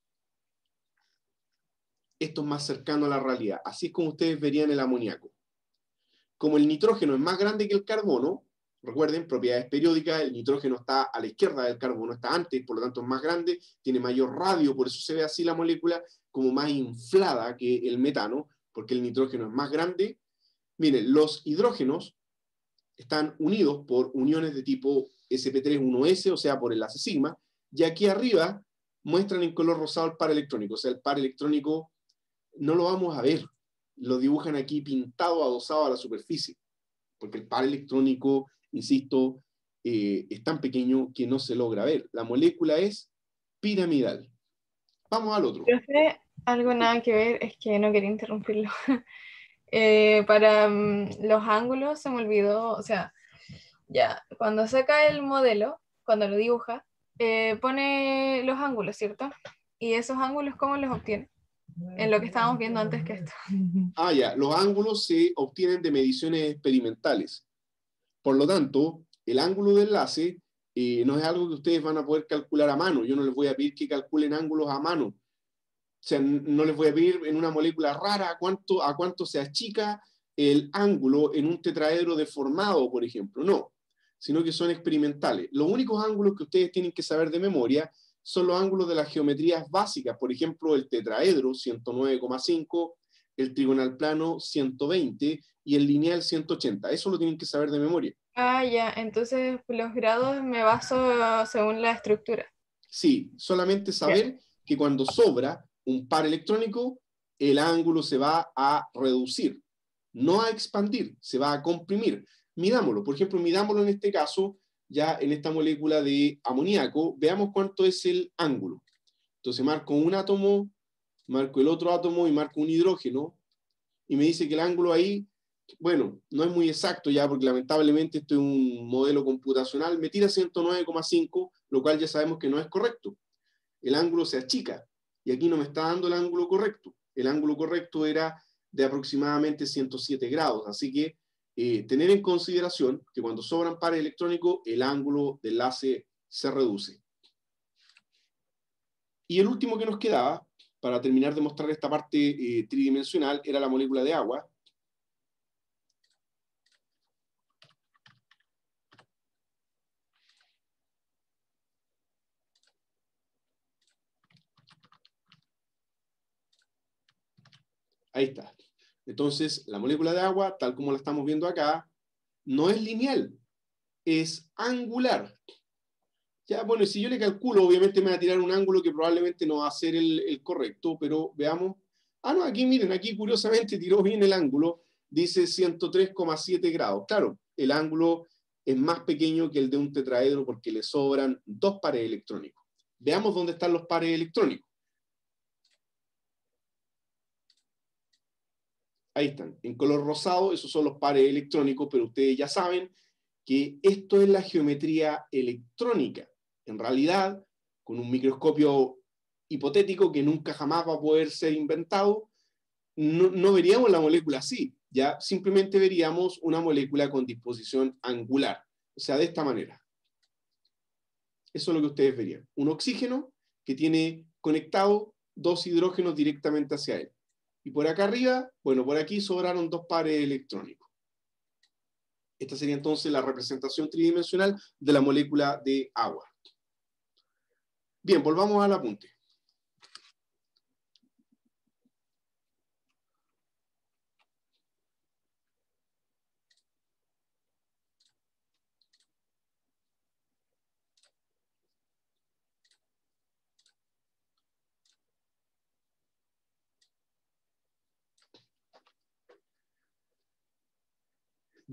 Esto es más cercano a la realidad. Así es como ustedes verían el amoníaco. Como el nitrógeno es más grande que el carbono, recuerden, propiedades periódicas, el nitrógeno está a la izquierda del carbono, está antes, por lo tanto es más grande, tiene mayor radio, por eso se ve así la molécula como más inflada que el metano, porque el nitrógeno es más grande. Miren, los hidrógenos están unidos por uniones de tipo SP3-1S, o sea, por enlace sigma, y aquí arriba muestran en color rosado el par electrónico, o sea, el par electrónico no lo vamos a ver, lo dibujan aquí pintado, adosado a la superficie, porque el par electrónico, insisto, eh, es tan pequeño que no se logra ver. La molécula es piramidal. Vamos al otro. sé algo nada que ver, es que no quería interrumpirlo. Eh, para mm, los ángulos se me olvidó, o sea, ya, cuando saca el modelo, cuando lo dibuja, eh, pone los ángulos, ¿cierto? ¿Y esos ángulos cómo los obtiene? En lo que estábamos viendo antes que esto. Ah, ya, los ángulos se obtienen de mediciones experimentales. Por lo tanto, el ángulo de enlace eh, no es algo que ustedes van a poder calcular a mano. Yo no les voy a pedir que calculen ángulos a mano. O sea, no les voy a pedir en una molécula rara a cuánto, a cuánto se achica el ángulo en un tetraedro deformado, por ejemplo. No sino que son experimentales. Los únicos ángulos que ustedes tienen que saber de memoria son los ángulos de las geometrías básicas, por ejemplo, el tetraedro 109,5, el trigonal plano 120 y el lineal 180. Eso lo tienen que saber de memoria. Ah, ya, entonces los grados me baso según la estructura. Sí, solamente saber que cuando sobra un par electrónico, el ángulo se va a reducir, no a expandir, se va a comprimir midámoslo. Por ejemplo, midámoslo en este caso, ya en esta molécula de amoníaco, veamos cuánto es el ángulo. Entonces marco un átomo, marco el otro átomo y marco un hidrógeno, y me dice que el ángulo ahí, bueno, no es muy exacto ya, porque lamentablemente esto es un modelo computacional, me tira 109,5, lo cual ya sabemos que no es correcto. El ángulo se achica, y aquí no me está dando el ángulo correcto. El ángulo correcto era de aproximadamente 107 grados, así que eh, tener en consideración que cuando sobran pares electrónicos, el ángulo de enlace se reduce. Y el último que nos quedaba, para terminar de mostrar esta parte eh, tridimensional, era la molécula de agua. Ahí está. Entonces, la molécula de agua, tal como la estamos viendo acá, no es lineal, es angular. Ya, bueno, si yo le calculo, obviamente me va a tirar un ángulo que probablemente no va a ser el, correcto, pero veamos. Ah, no, aquí miren, aquí curiosamente tiró bien el ángulo, dice 103,7 grados. Claro, el ángulo es más pequeño que el de un tetraedro porque le sobran dos pares electrónicos. Veamos dónde están los pares electrónicos. Ahí están, en color rosado, esos son los pares electrónicos, pero ustedes ya saben que esto es la geometría electrónica. En realidad, con un microscopio hipotético que nunca jamás va a poder ser inventado, no, veríamos la molécula así, ya simplemente veríamos una molécula con disposición angular, o sea, de esta manera. Eso es lo que ustedes verían. Un oxígeno que tiene conectado dos hidrógenos directamente hacia él. Y por acá arriba, bueno, por aquí sobraron dos pares electrónicos. Esta sería entonces la representación tridimensional de la molécula de agua. Bien, volvamos al apunte.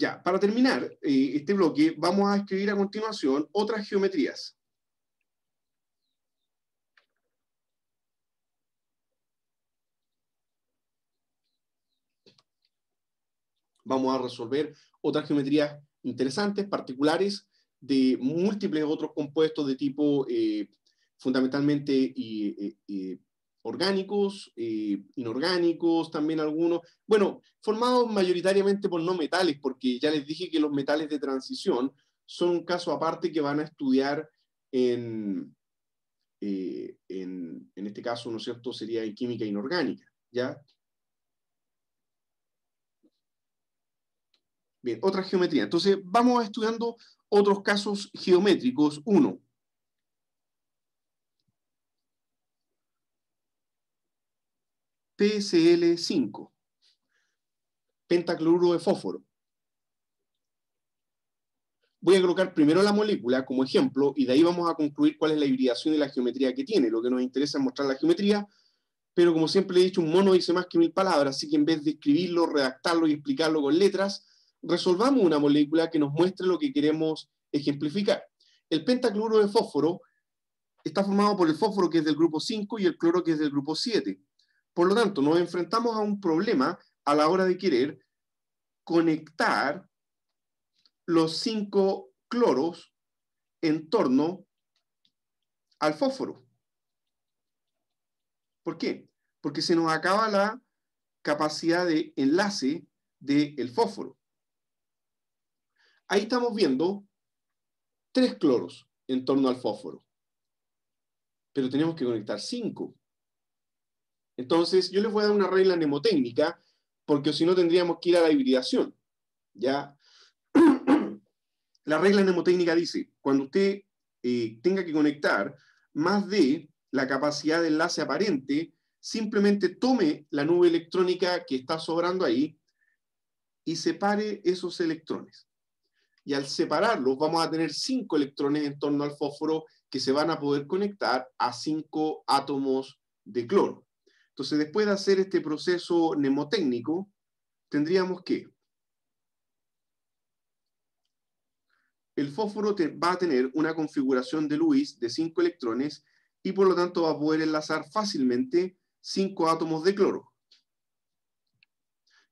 Ya, para terminar eh, este bloque, vamos a escribir a continuación otras geometrías. Vamos a resolver otras geometrías interesantes, particulares, de múltiples otros compuestos de tipo eh, fundamentalmente eh, orgánicos, eh, inorgánicos, también algunos, bueno, formados mayoritariamente por no metales, porque ya les dije que los metales de transición son un caso aparte que van a estudiar en, eh, en, en, este caso, ¿no es cierto?, sería en química inorgánica, ¿ya? Bien, otra geometría. Entonces, vamos estudiando otros casos geométricos. Uno, PCl5, pentacloruro de fósforo. Voy a colocar primero la molécula como ejemplo y de ahí vamos a concluir cuál es la hibridación y la geometría que tiene. Lo que nos interesa es mostrar la geometría, pero como siempre he dicho, un mono dice más que mil palabras, así que en vez de escribirlo, redactarlo y explicarlo con letras, resolvamos una molécula que nos muestre lo que queremos ejemplificar. El pentacloruro de fósforo está formado por el fósforo que es del grupo 5 y el cloro que es del grupo 7. Por lo tanto, nos enfrentamos a un problema a la hora de querer conectar los cinco cloros en torno al fósforo. ¿Por qué? Porque se nos acaba la capacidad de enlace del fósforo. Ahí estamos viendo tres cloros en torno al fósforo. Pero tenemos que conectar cinco. Entonces, yo les voy a dar una regla mnemotécnica, porque si no tendríamos que ir a la hibridación. ¿ya? la regla mnemotécnica dice, cuando usted eh, tenga que conectar más de la capacidad de enlace aparente, simplemente tome la nube electrónica que está sobrando ahí y separe esos electrones. Y al separarlos vamos a tener cinco electrones en torno al fósforo que se van a poder conectar a cinco átomos de cloro. Entonces, después de hacer este proceso mnemotécnico, tendríamos que el fósforo va a tener una configuración de Lewis de 5 electrones y por lo tanto va a poder enlazar fácilmente 5 átomos de cloro.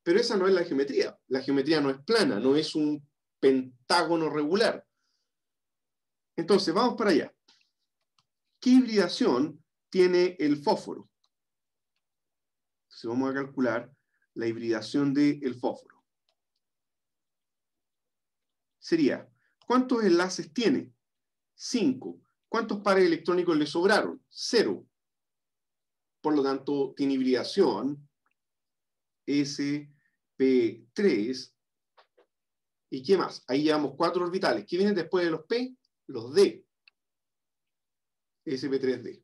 Pero esa no es la geometría. La geometría no es plana, no es un pentágono regular. Entonces, vamos para allá. ¿Qué hibridación tiene el fósforo? Entonces vamos a calcular la hibridación del fósforo. Sería, ¿cuántos enlaces tiene? 5. ¿Cuántos pares electrónicos le sobraron? 0. por lo tanto tiene hibridación sp3 ¿Y qué más? Ahí llevamos cuatro orbitales. ¿Qué vienen después de los P? Los D. sp3d.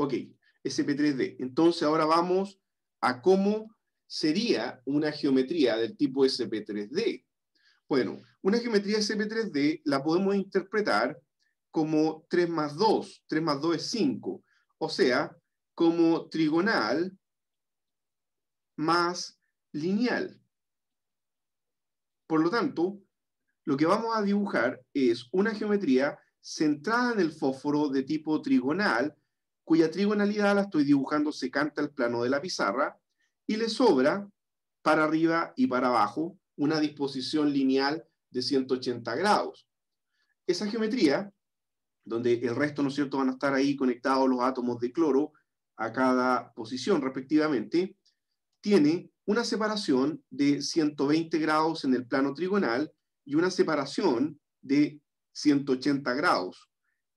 Ok, SP3D. Entonces ahora vamos a cómo sería una geometría del tipo SP3D. Bueno, una geometría SP3D la podemos interpretar como 3 más 2. 3 más 2 es 5. O sea, como trigonal más lineal. Por lo tanto, lo que vamos a dibujar es una geometría centrada en el fósforo de tipo trigonal cuya trigonalidad la estoy dibujando secante al plano de la pizarra, y le sobra para arriba y para abajo una disposición lineal de 180 grados. Esa geometría, donde el resto, ¿no es cierto?, van a estar ahí conectados los átomos de cloro a cada posición respectivamente, tiene una separación de 120 grados en el plano trigonal y una separación de 180 grados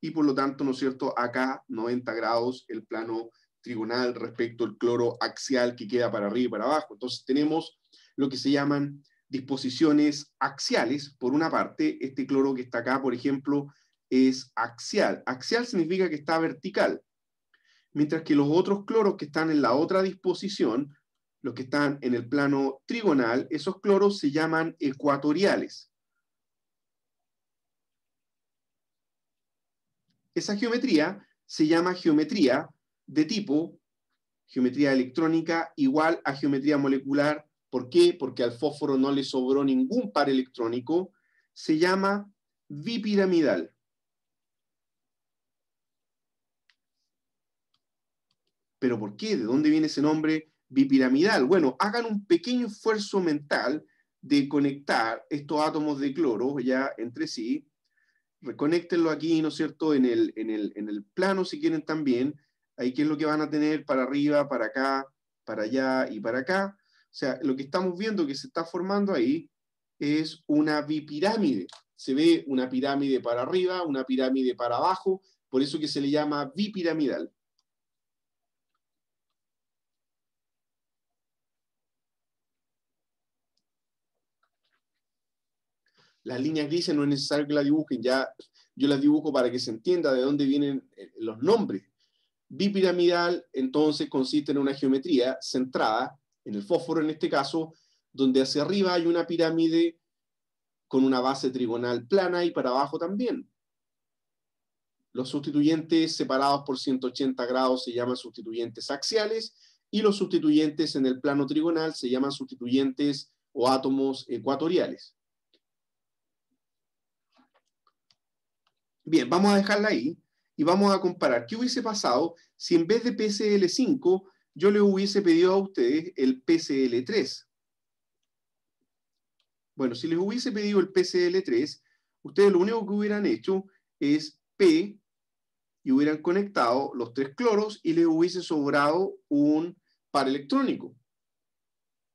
y por lo tanto, ¿no es cierto?, acá 90 grados el plano trigonal respecto al cloro axial que queda para arriba y para abajo. Entonces tenemos lo que se llaman disposiciones axiales. Por una parte, este cloro que está acá, por ejemplo, es axial. Axial significa que está vertical. Mientras que los otros cloros que están en la otra disposición, los que están en el plano trigonal, esos cloros se llaman ecuatoriales. Esa geometría se llama geometría de tipo geometría electrónica igual a geometría molecular. ¿Por qué? Porque al fósforo no le sobró ningún par electrónico. Se llama bipiramidal. ¿Pero por qué? ¿De dónde viene ese nombre bipiramidal? Bueno, hagan un pequeño esfuerzo mental de conectar estos átomos de cloro ya entre sí reconéctenlo aquí, ¿no es cierto?, en el, en el, plano si quieren también. Ahí qué es lo que van a tener para arriba, para acá, para allá y para acá. O sea, lo que estamos viendo que se está formando ahí es una bipirámide. Se ve una pirámide para arriba, una pirámide para abajo, por eso que se le llama bipiramidal. Las líneas grises no es necesario que las dibujen, ya yo las dibujo para que se entienda de dónde vienen eh, los nombres. Bipiramidal, entonces, consiste en una geometría centrada en el fósforo, en este caso, donde hacia arriba hay una pirámide con una base trigonal plana y para abajo también. Los sustituyentes separados por 180 grados se llaman sustituyentes axiales y los sustituyentes en el plano trigonal se llaman sustituyentes o átomos ecuatoriales. Bien, vamos a dejarla ahí y vamos a comparar qué hubiese pasado si en vez de PCL5 yo le hubiese pedido a ustedes el PCL3. Bueno, si les hubiese pedido el PCL3, ustedes lo único que hubieran hecho es P y hubieran conectado los tres cloros y les hubiese sobrado un par electrónico.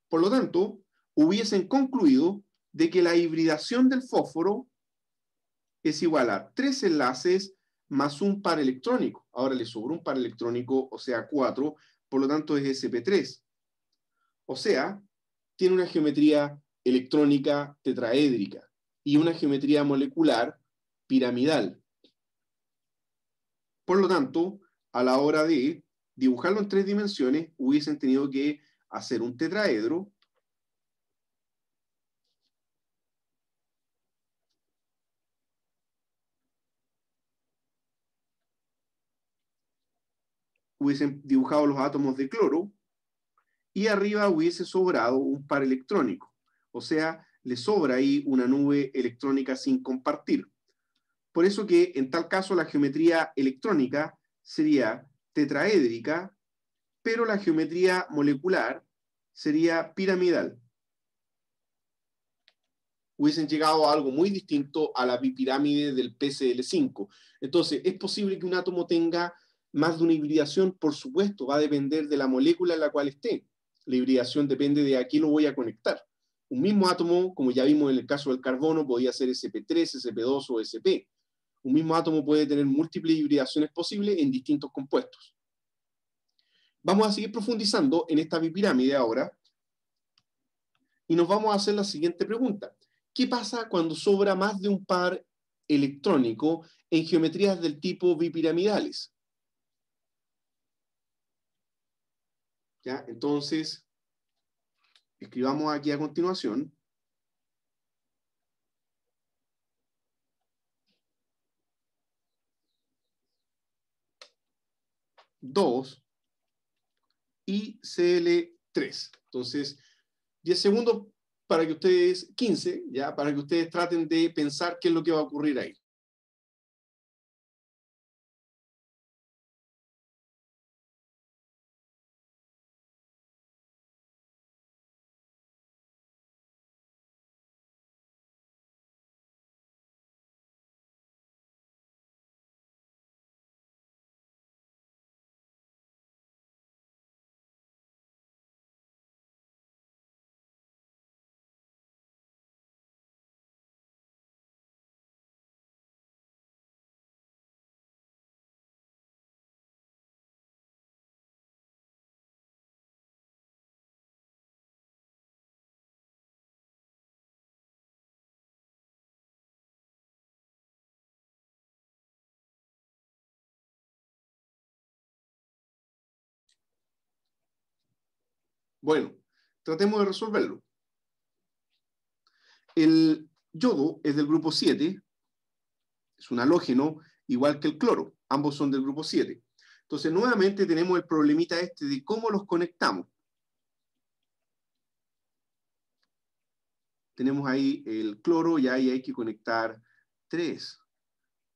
Por lo tanto, hubiesen concluido de que la hibridación del fósforo es igual a tres enlaces más un par electrónico. Ahora le sobra un par electrónico, o sea, cuatro, por lo tanto es sp3. O sea, tiene una geometría electrónica tetraédrica y una geometría molecular piramidal. Por lo tanto, a la hora de dibujarlo en tres dimensiones, hubiesen tenido que hacer un tetraedro hubiesen dibujado los átomos de cloro y arriba hubiese sobrado un par electrónico. O sea, le sobra ahí una nube electrónica sin compartir. Por eso que en tal caso la geometría electrónica sería tetraédrica, pero la geometría molecular sería piramidal. hubiesen llegado a algo muy distinto a la bipirámide del PCL5. Entonces, ¿es posible que un átomo tenga más de una hibridación? Por supuesto, va a depender de la molécula en la cual esté. La hibridación depende de a qué lo voy a conectar. Un mismo átomo, como ya vimos en el caso del carbono, podía ser SP3, SP2 o SP. Un mismo átomo puede tener múltiples hibridaciones posibles en distintos compuestos. Vamos a seguir profundizando en esta bipirámide ahora y nos vamos a hacer la siguiente pregunta. ¿Qué pasa cuando sobra más de un par electrónico en geometrías del tipo bipiramidales? Entonces, escribamos aquí a continuación. Dos y CL3. Entonces, 10 segundos para que ustedes, 15, ya, para que ustedes traten de pensar qué es lo que va a ocurrir ahí. Bueno, tratemos de resolverlo. El yodo es del grupo 7, es un halógeno igual que el cloro, ambos son del grupo 7. Entonces, nuevamente tenemos el problemita este de cómo los conectamos. Tenemos ahí el cloro y ahí hay que conectar tres.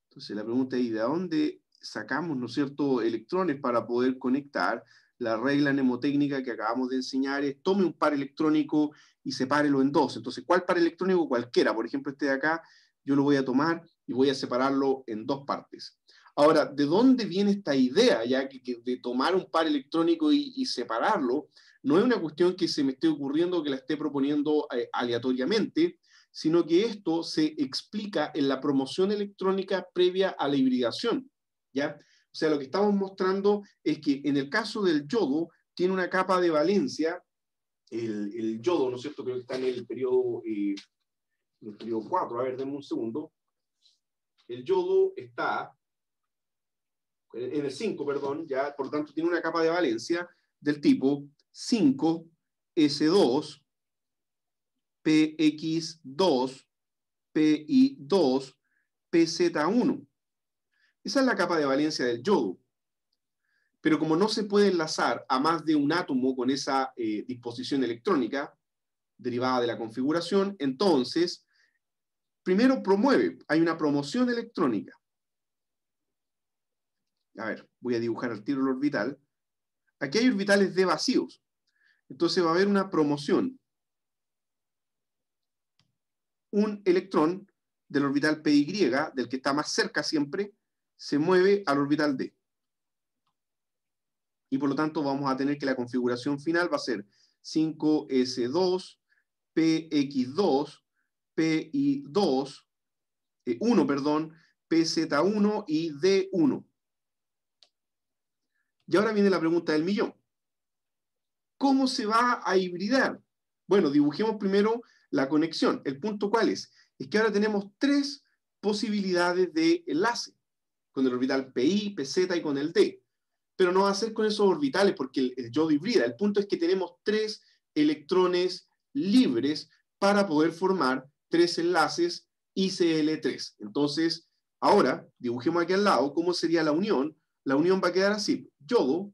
Entonces, la pregunta es, ¿de dónde sacamos, no es cierto, electrones para poder conectar? La regla mnemotécnica que acabamos de enseñar es tome un par electrónico y sepárelo en dos. Entonces, ¿cuál par electrónico? Cualquiera. Por ejemplo, este de acá, yo lo voy a tomar y voy a separarlo en dos partes. Ahora, ¿de dónde viene esta idea ya que, de tomar un par electrónico y, separarlo? No es una cuestión que se me esté ocurriendo, que la esté proponiendo eh, aleatoriamente, sino que esto se explica en la promoción electrónica previa a la hibridación. ¿ya? O sea, lo que estamos mostrando es que en el caso del yodo, tiene una capa de valencia, el, yodo, ¿no es cierto? Creo que está en el periodo, eh, en el periodo 4, a ver, denme un segundo. El yodo está en el 5, perdón, ya, por lo tanto tiene una capa de valencia del tipo 5, S2, PX2, PI2, PZ1. Esa es la capa de valencia del yodo. Pero como no se puede enlazar a más de un átomo con esa eh, disposición electrónica derivada de la configuración, entonces, primero promueve, hay una promoción electrónica. A ver, voy a dibujar el tiro orbital. Aquí hay orbitales de vacíos. Entonces va a haber una promoción. Un electrón del orbital PY, del que está más cerca siempre, se mueve al orbital D. Y por lo tanto vamos a tener que la configuración final va a ser 5S2, PX2, PI2, 1, perdón, PZ1 y D1. Y ahora viene la pregunta del millón. ¿Cómo se va a hibridar? Bueno, dibujemos primero la conexión. ¿El punto cuál es? Es que ahora tenemos tres posibilidades de enlace con el orbital PI, PZ y con el D. Pero no va a ser con esos orbitales porque el, yodo hibrida. El punto es que tenemos tres electrones libres para poder formar tres enlaces ICL3. Entonces, ahora dibujemos aquí al lado cómo sería la unión. La unión va a quedar así. Yodo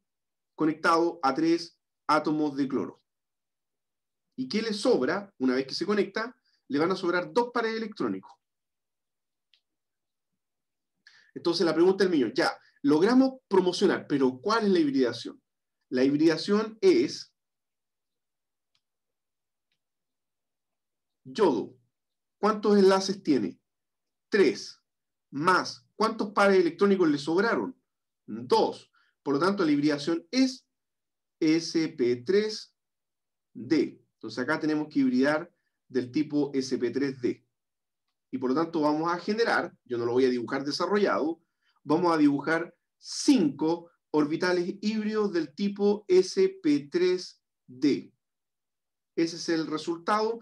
conectado a tres átomos de cloro. ¿Y qué le sobra? Una vez que se conecta, le van a sobrar dos pares electrónicos. Entonces la pregunta del millón, ya, logramos promocionar, pero ¿cuál es la hibridación? La hibridación es yodo ¿cuántos enlaces tiene? Tres. Más, ¿cuántos pares electrónicos le sobraron? Dos. Por lo tanto, la hibridación es SP3D. Entonces acá tenemos que hibridar del tipo SP3D. Y por lo tanto vamos a generar, yo no lo voy a dibujar desarrollado, vamos a dibujar cinco orbitales híbridos del tipo SP3D. Ese es el resultado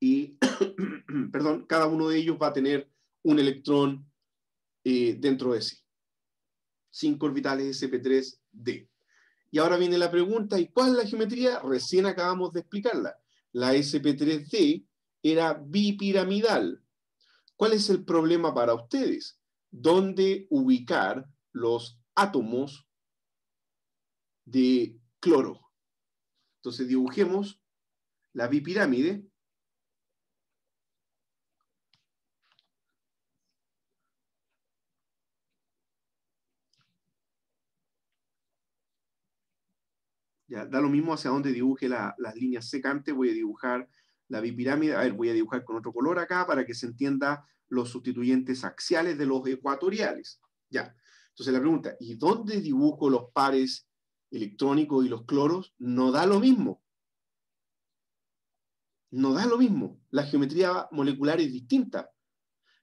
y, perdón, cada uno de ellos va a tener un electrón eh, dentro de sí. Cinco orbitales SP3D. Y ahora viene la pregunta, ¿y cuál es la geometría? Recién acabamos de explicarla. La SP3D era bipiramidal. ¿Cuál es el problema para ustedes? ¿Dónde ubicar los átomos de cloro? Entonces dibujemos la bipirámide. Ya, da lo mismo hacia dónde dibuje las líneas secantes, voy a dibujar la bipirámide, a ver, voy a dibujar con otro color acá para que se entienda los sustituyentes axiales de los ecuatoriales. Ya, entonces la pregunta, ¿y dónde dibujo los pares electrónicos y los cloros? No da lo mismo no da lo mismo. La geometría molecular es distinta.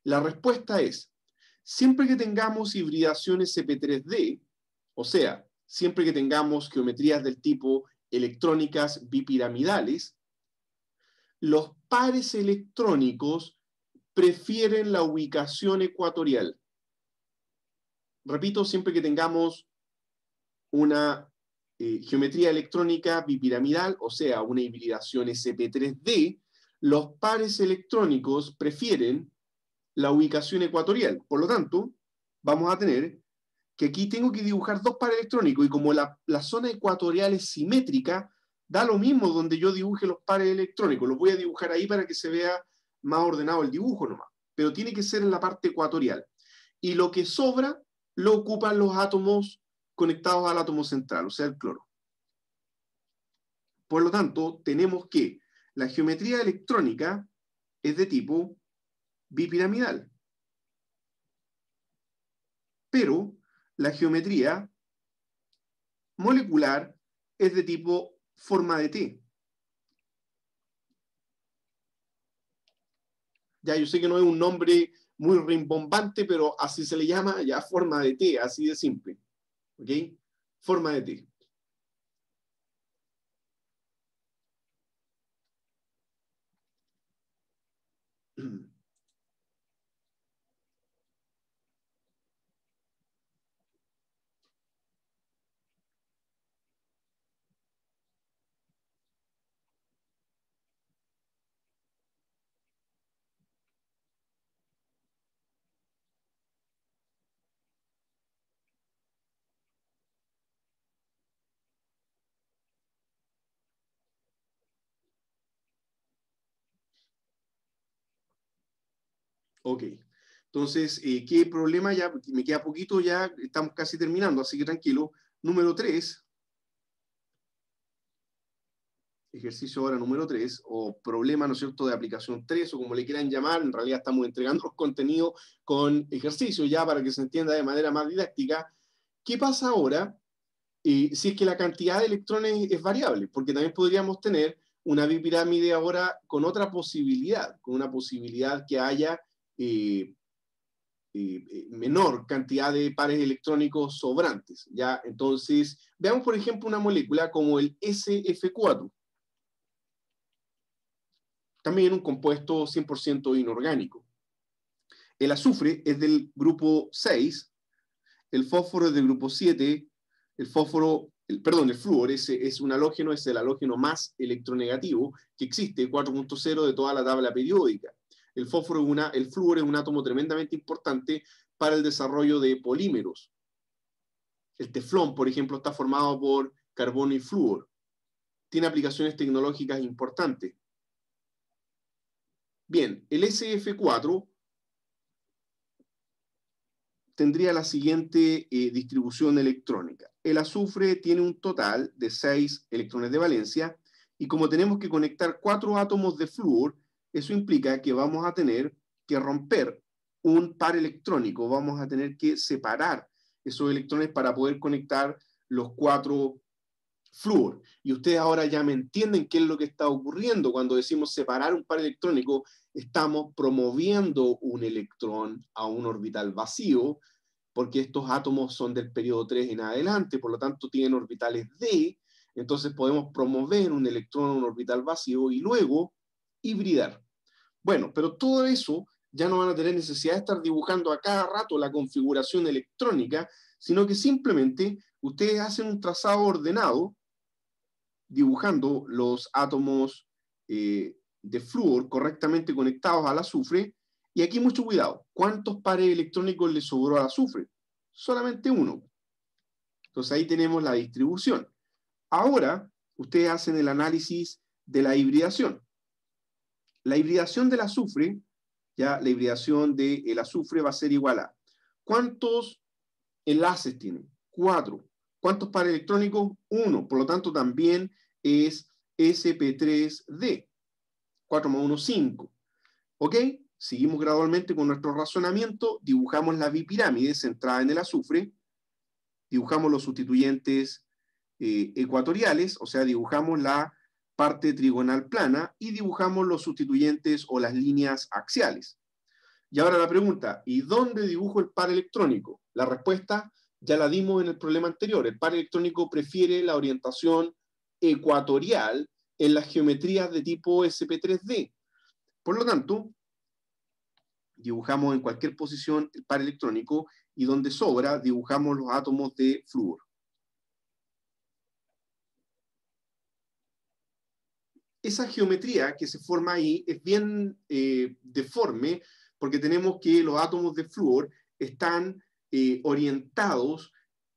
La respuesta es, siempre que tengamos hibridaciones CP3D, o sea, siempre que tengamos geometrías del tipo electrónicas bipiramidales, los pares electrónicos prefieren la ubicación ecuatorial. Repito, siempre que tengamos una eh, geometría electrónica bipiramidal, o sea, una hibridación SP3D, los pares electrónicos prefieren la ubicación ecuatorial. Por lo tanto, vamos a tener que aquí tengo que dibujar dos pares electrónicos y como la, la zona ecuatorial es simétrica, da lo mismo donde yo dibuje los pares electrónicos. Los voy a dibujar ahí para que se vea más ordenado el dibujo nomás. Pero tiene que ser en la parte ecuatorial. Y lo que sobra lo ocupan los átomos conectados al átomo central, o sea, el cloro. Por lo tanto, tenemos que la geometría electrónica es de tipo bipiramidal. Pero la geometría molecular es de tipo forma de T. Ya, yo sé que no es un nombre muy rimbombante, pero así se le llama ya forma de T, así de simple. ¿Ok? Forma de T. Ok. Entonces, eh, ¿qué problema ya? Me queda poquito ya, estamos casi terminando, así que tranquilo. Número 3. Ejercicio ahora número 3, o problema, ¿no es cierto?, de aplicación 3, o como le quieran llamar, en realidad estamos entregando los contenidos con ejercicio ya para que se entienda de manera más didáctica. ¿Qué pasa ahora eh, si es que la cantidad de electrones es variable? Porque también podríamos tener una bipirámide ahora con otra posibilidad, con una posibilidad que haya menor cantidad de pares electrónicos sobrantes. ¿ya? Entonces, veamos por ejemplo una molécula como el SF4. También un compuesto 100% inorgánico. El azufre es del grupo 6, el fósforo es del grupo 7, el fósforo, el, perdón, el flúor es, es un halógeno, es el halógeno más electronegativo que existe, 4.0 de toda la tabla periódica. El fósforo una, el flúor es un átomo tremendamente importante para el desarrollo de polímeros. El teflón, por ejemplo, está formado por carbono y flúor. Tiene aplicaciones tecnológicas importantes. Bien, el SF4 tendría la siguiente eh, distribución electrónica. El azufre tiene un total de 6 electrones de valencia y como tenemos que conectar cuatro átomos de flúor, eso implica que vamos a tener que romper un par electrónico, vamos a tener que separar esos electrones para poder conectar los cuatro flúor. Y ustedes ahora ya me entienden qué es lo que está ocurriendo cuando decimos separar un par electrónico, estamos promoviendo un electrón a un orbital vacío, porque estos átomos son del periodo 3 en adelante, por lo tanto tienen orbitales D, entonces podemos promover un electrón a un orbital vacío y luego hibridar. Bueno, pero todo eso ya no van a tener necesidad de estar dibujando a cada rato la configuración electrónica, sino que simplemente ustedes hacen un trazado ordenado dibujando los átomos eh, de flúor correctamente conectados al azufre. Y aquí mucho cuidado. ¿Cuántos pares electrónicos le sobró al azufre? Solamente uno. Entonces ahí tenemos la distribución. Ahora, ustedes hacen el análisis de la hibridación. La hibridación del azufre, ya la hibridación del azufre va a ser igual a ¿cuántos enlaces tiene? Cuatro. ¿Cuántos pares electrónicos? Uno. Por lo tanto, también es SP3D. 4 más 1, 5. ¿Ok? Seguimos gradualmente con nuestro razonamiento, dibujamos la bipirámide centrada en el azufre, dibujamos los sustituyentes eh, ecuatoriales, o sea, dibujamos la parte trigonal plana y dibujamos los sustituyentes o las líneas axiales. Y ahora la pregunta, ¿y dónde dibujo el par electrónico? La respuesta ya la dimos en el problema anterior. El par electrónico prefiere la orientación ecuatorial en las geometrías de tipo SP3D. Por lo tanto, dibujamos en cualquier posición el par electrónico y donde sobra dibujamos los átomos de flúor. Esa geometría que se forma ahí es bien eh, deforme porque tenemos que los átomos de flúor están eh, orientados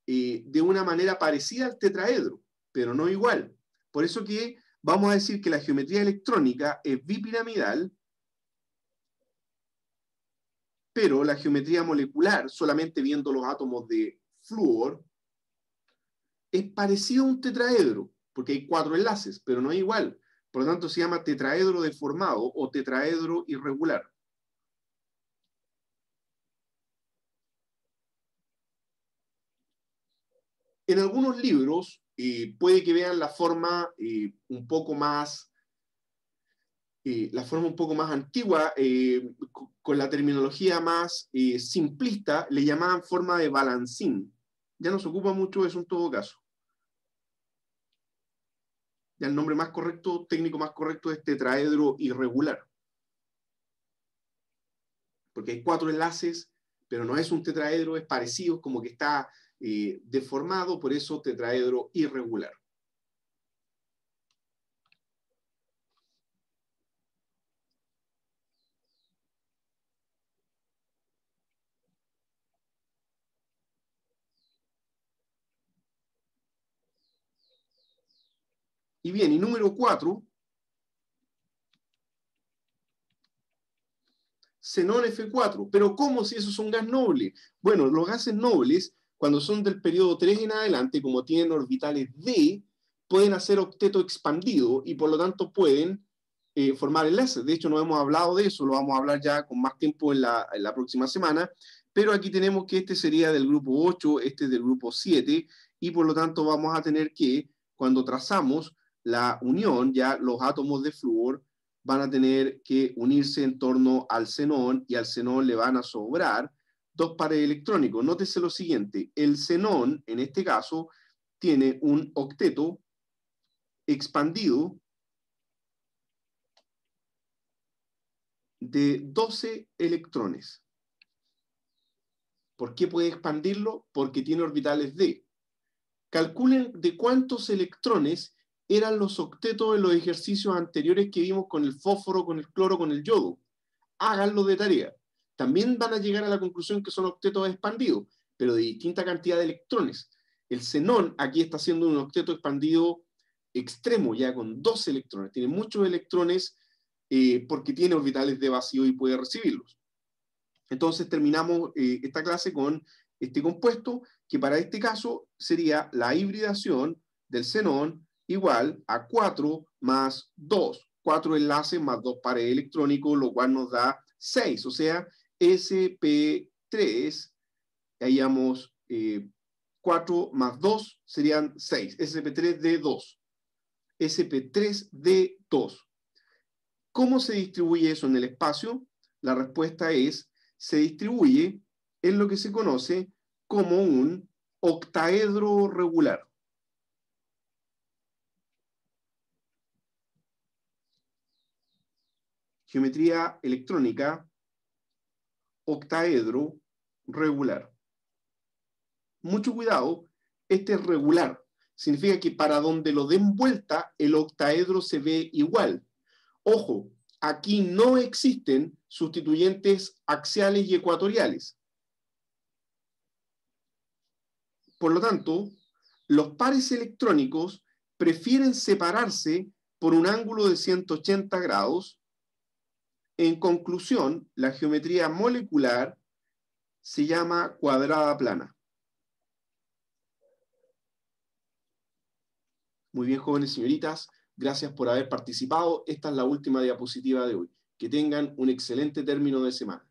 eh, de una manera parecida al tetraedro, pero no igual. Por eso que vamos a decir que la geometría electrónica es bipiramidal, pero la geometría molecular, solamente viendo los átomos de flúor, es parecido a un tetraedro, porque hay cuatro enlaces, pero no es igual. Por lo tanto, se llama tetraedro deformado o tetraedro irregular. En algunos libros eh, puede que vean la forma eh, un poco más, eh, la forma un poco más antigua, con la terminología más simplista, le llamaban forma de balancín. Ya no se ocupa mucho eso en todo caso. El nombre más correcto, técnico más correcto es tetraedro irregular. Porque hay cuatro enlaces, pero no es un tetraedro, es parecido, como que está eh, deformado, por eso tetraedro irregular. Y bien, y número cuatro, xenón F4. Pero ¿cómo si esos son gas nobles? Bueno, los gases nobles cuando son del periodo 3 en adelante, como tienen orbitales D, pueden hacer octeto expandido y por lo tanto pueden eh, formar enlaces. De hecho, no hemos hablado de eso, lo vamos a hablar ya con más tiempo en la, en la próxima semana, pero aquí tenemos que este sería del grupo 8, este es del grupo 7, y por lo tanto vamos a tener que, cuando trazamos la unión, ya los átomos de flúor van a tener que unirse en torno al xenón y al xenón le van a sobrar dos pares electrónicos. Nótese lo siguiente, el xenón, en este caso, tiene un octeto expandido de 12 electrones. ¿Por qué puede expandirlo? Porque tiene orbitales D. Calculen de cuántos electrones eran los octetos en los ejercicios anteriores que vimos con el fósforo, con el cloro, con el yodo. Háganlo de tarea también van a llegar a la conclusión que son octetos expandidos, pero de distinta cantidad de electrones. El xenón aquí está siendo un octeto expandido extremo, ya con dos electrones. Tiene muchos electrones eh, porque tiene orbitales de vacío y puede recibirlos. Entonces terminamos eh, esta clase con este compuesto, que para este caso sería la hibridación del xenón igual a 4 más 2. cuatro enlaces más dos pares electrónicos, lo cual nos da 6, o sea, SP3, ahí vamos, 4 más 2 serían 6, SP3D2, SP3D2. ¿Cómo se distribuye eso en el espacio? La respuesta es, se distribuye en lo que se conoce como un octaedro regular. Geometría electrónica, octaedro regular. Mucho cuidado, este es regular. Significa que para donde lo den vuelta, el octaedro se ve igual. Ojo, aquí no existen sustituyentes axiales y ecuatoriales. Por lo tanto, los pares electrónicos prefieren separarse por un ángulo de 180 grados. En conclusión, la geometría molecular se llama cuadrada plana. Muy bien, jóvenes señoritas, gracias por haber participado. Esta es la última diapositiva de hoy. Que tengan un excelente término de semana.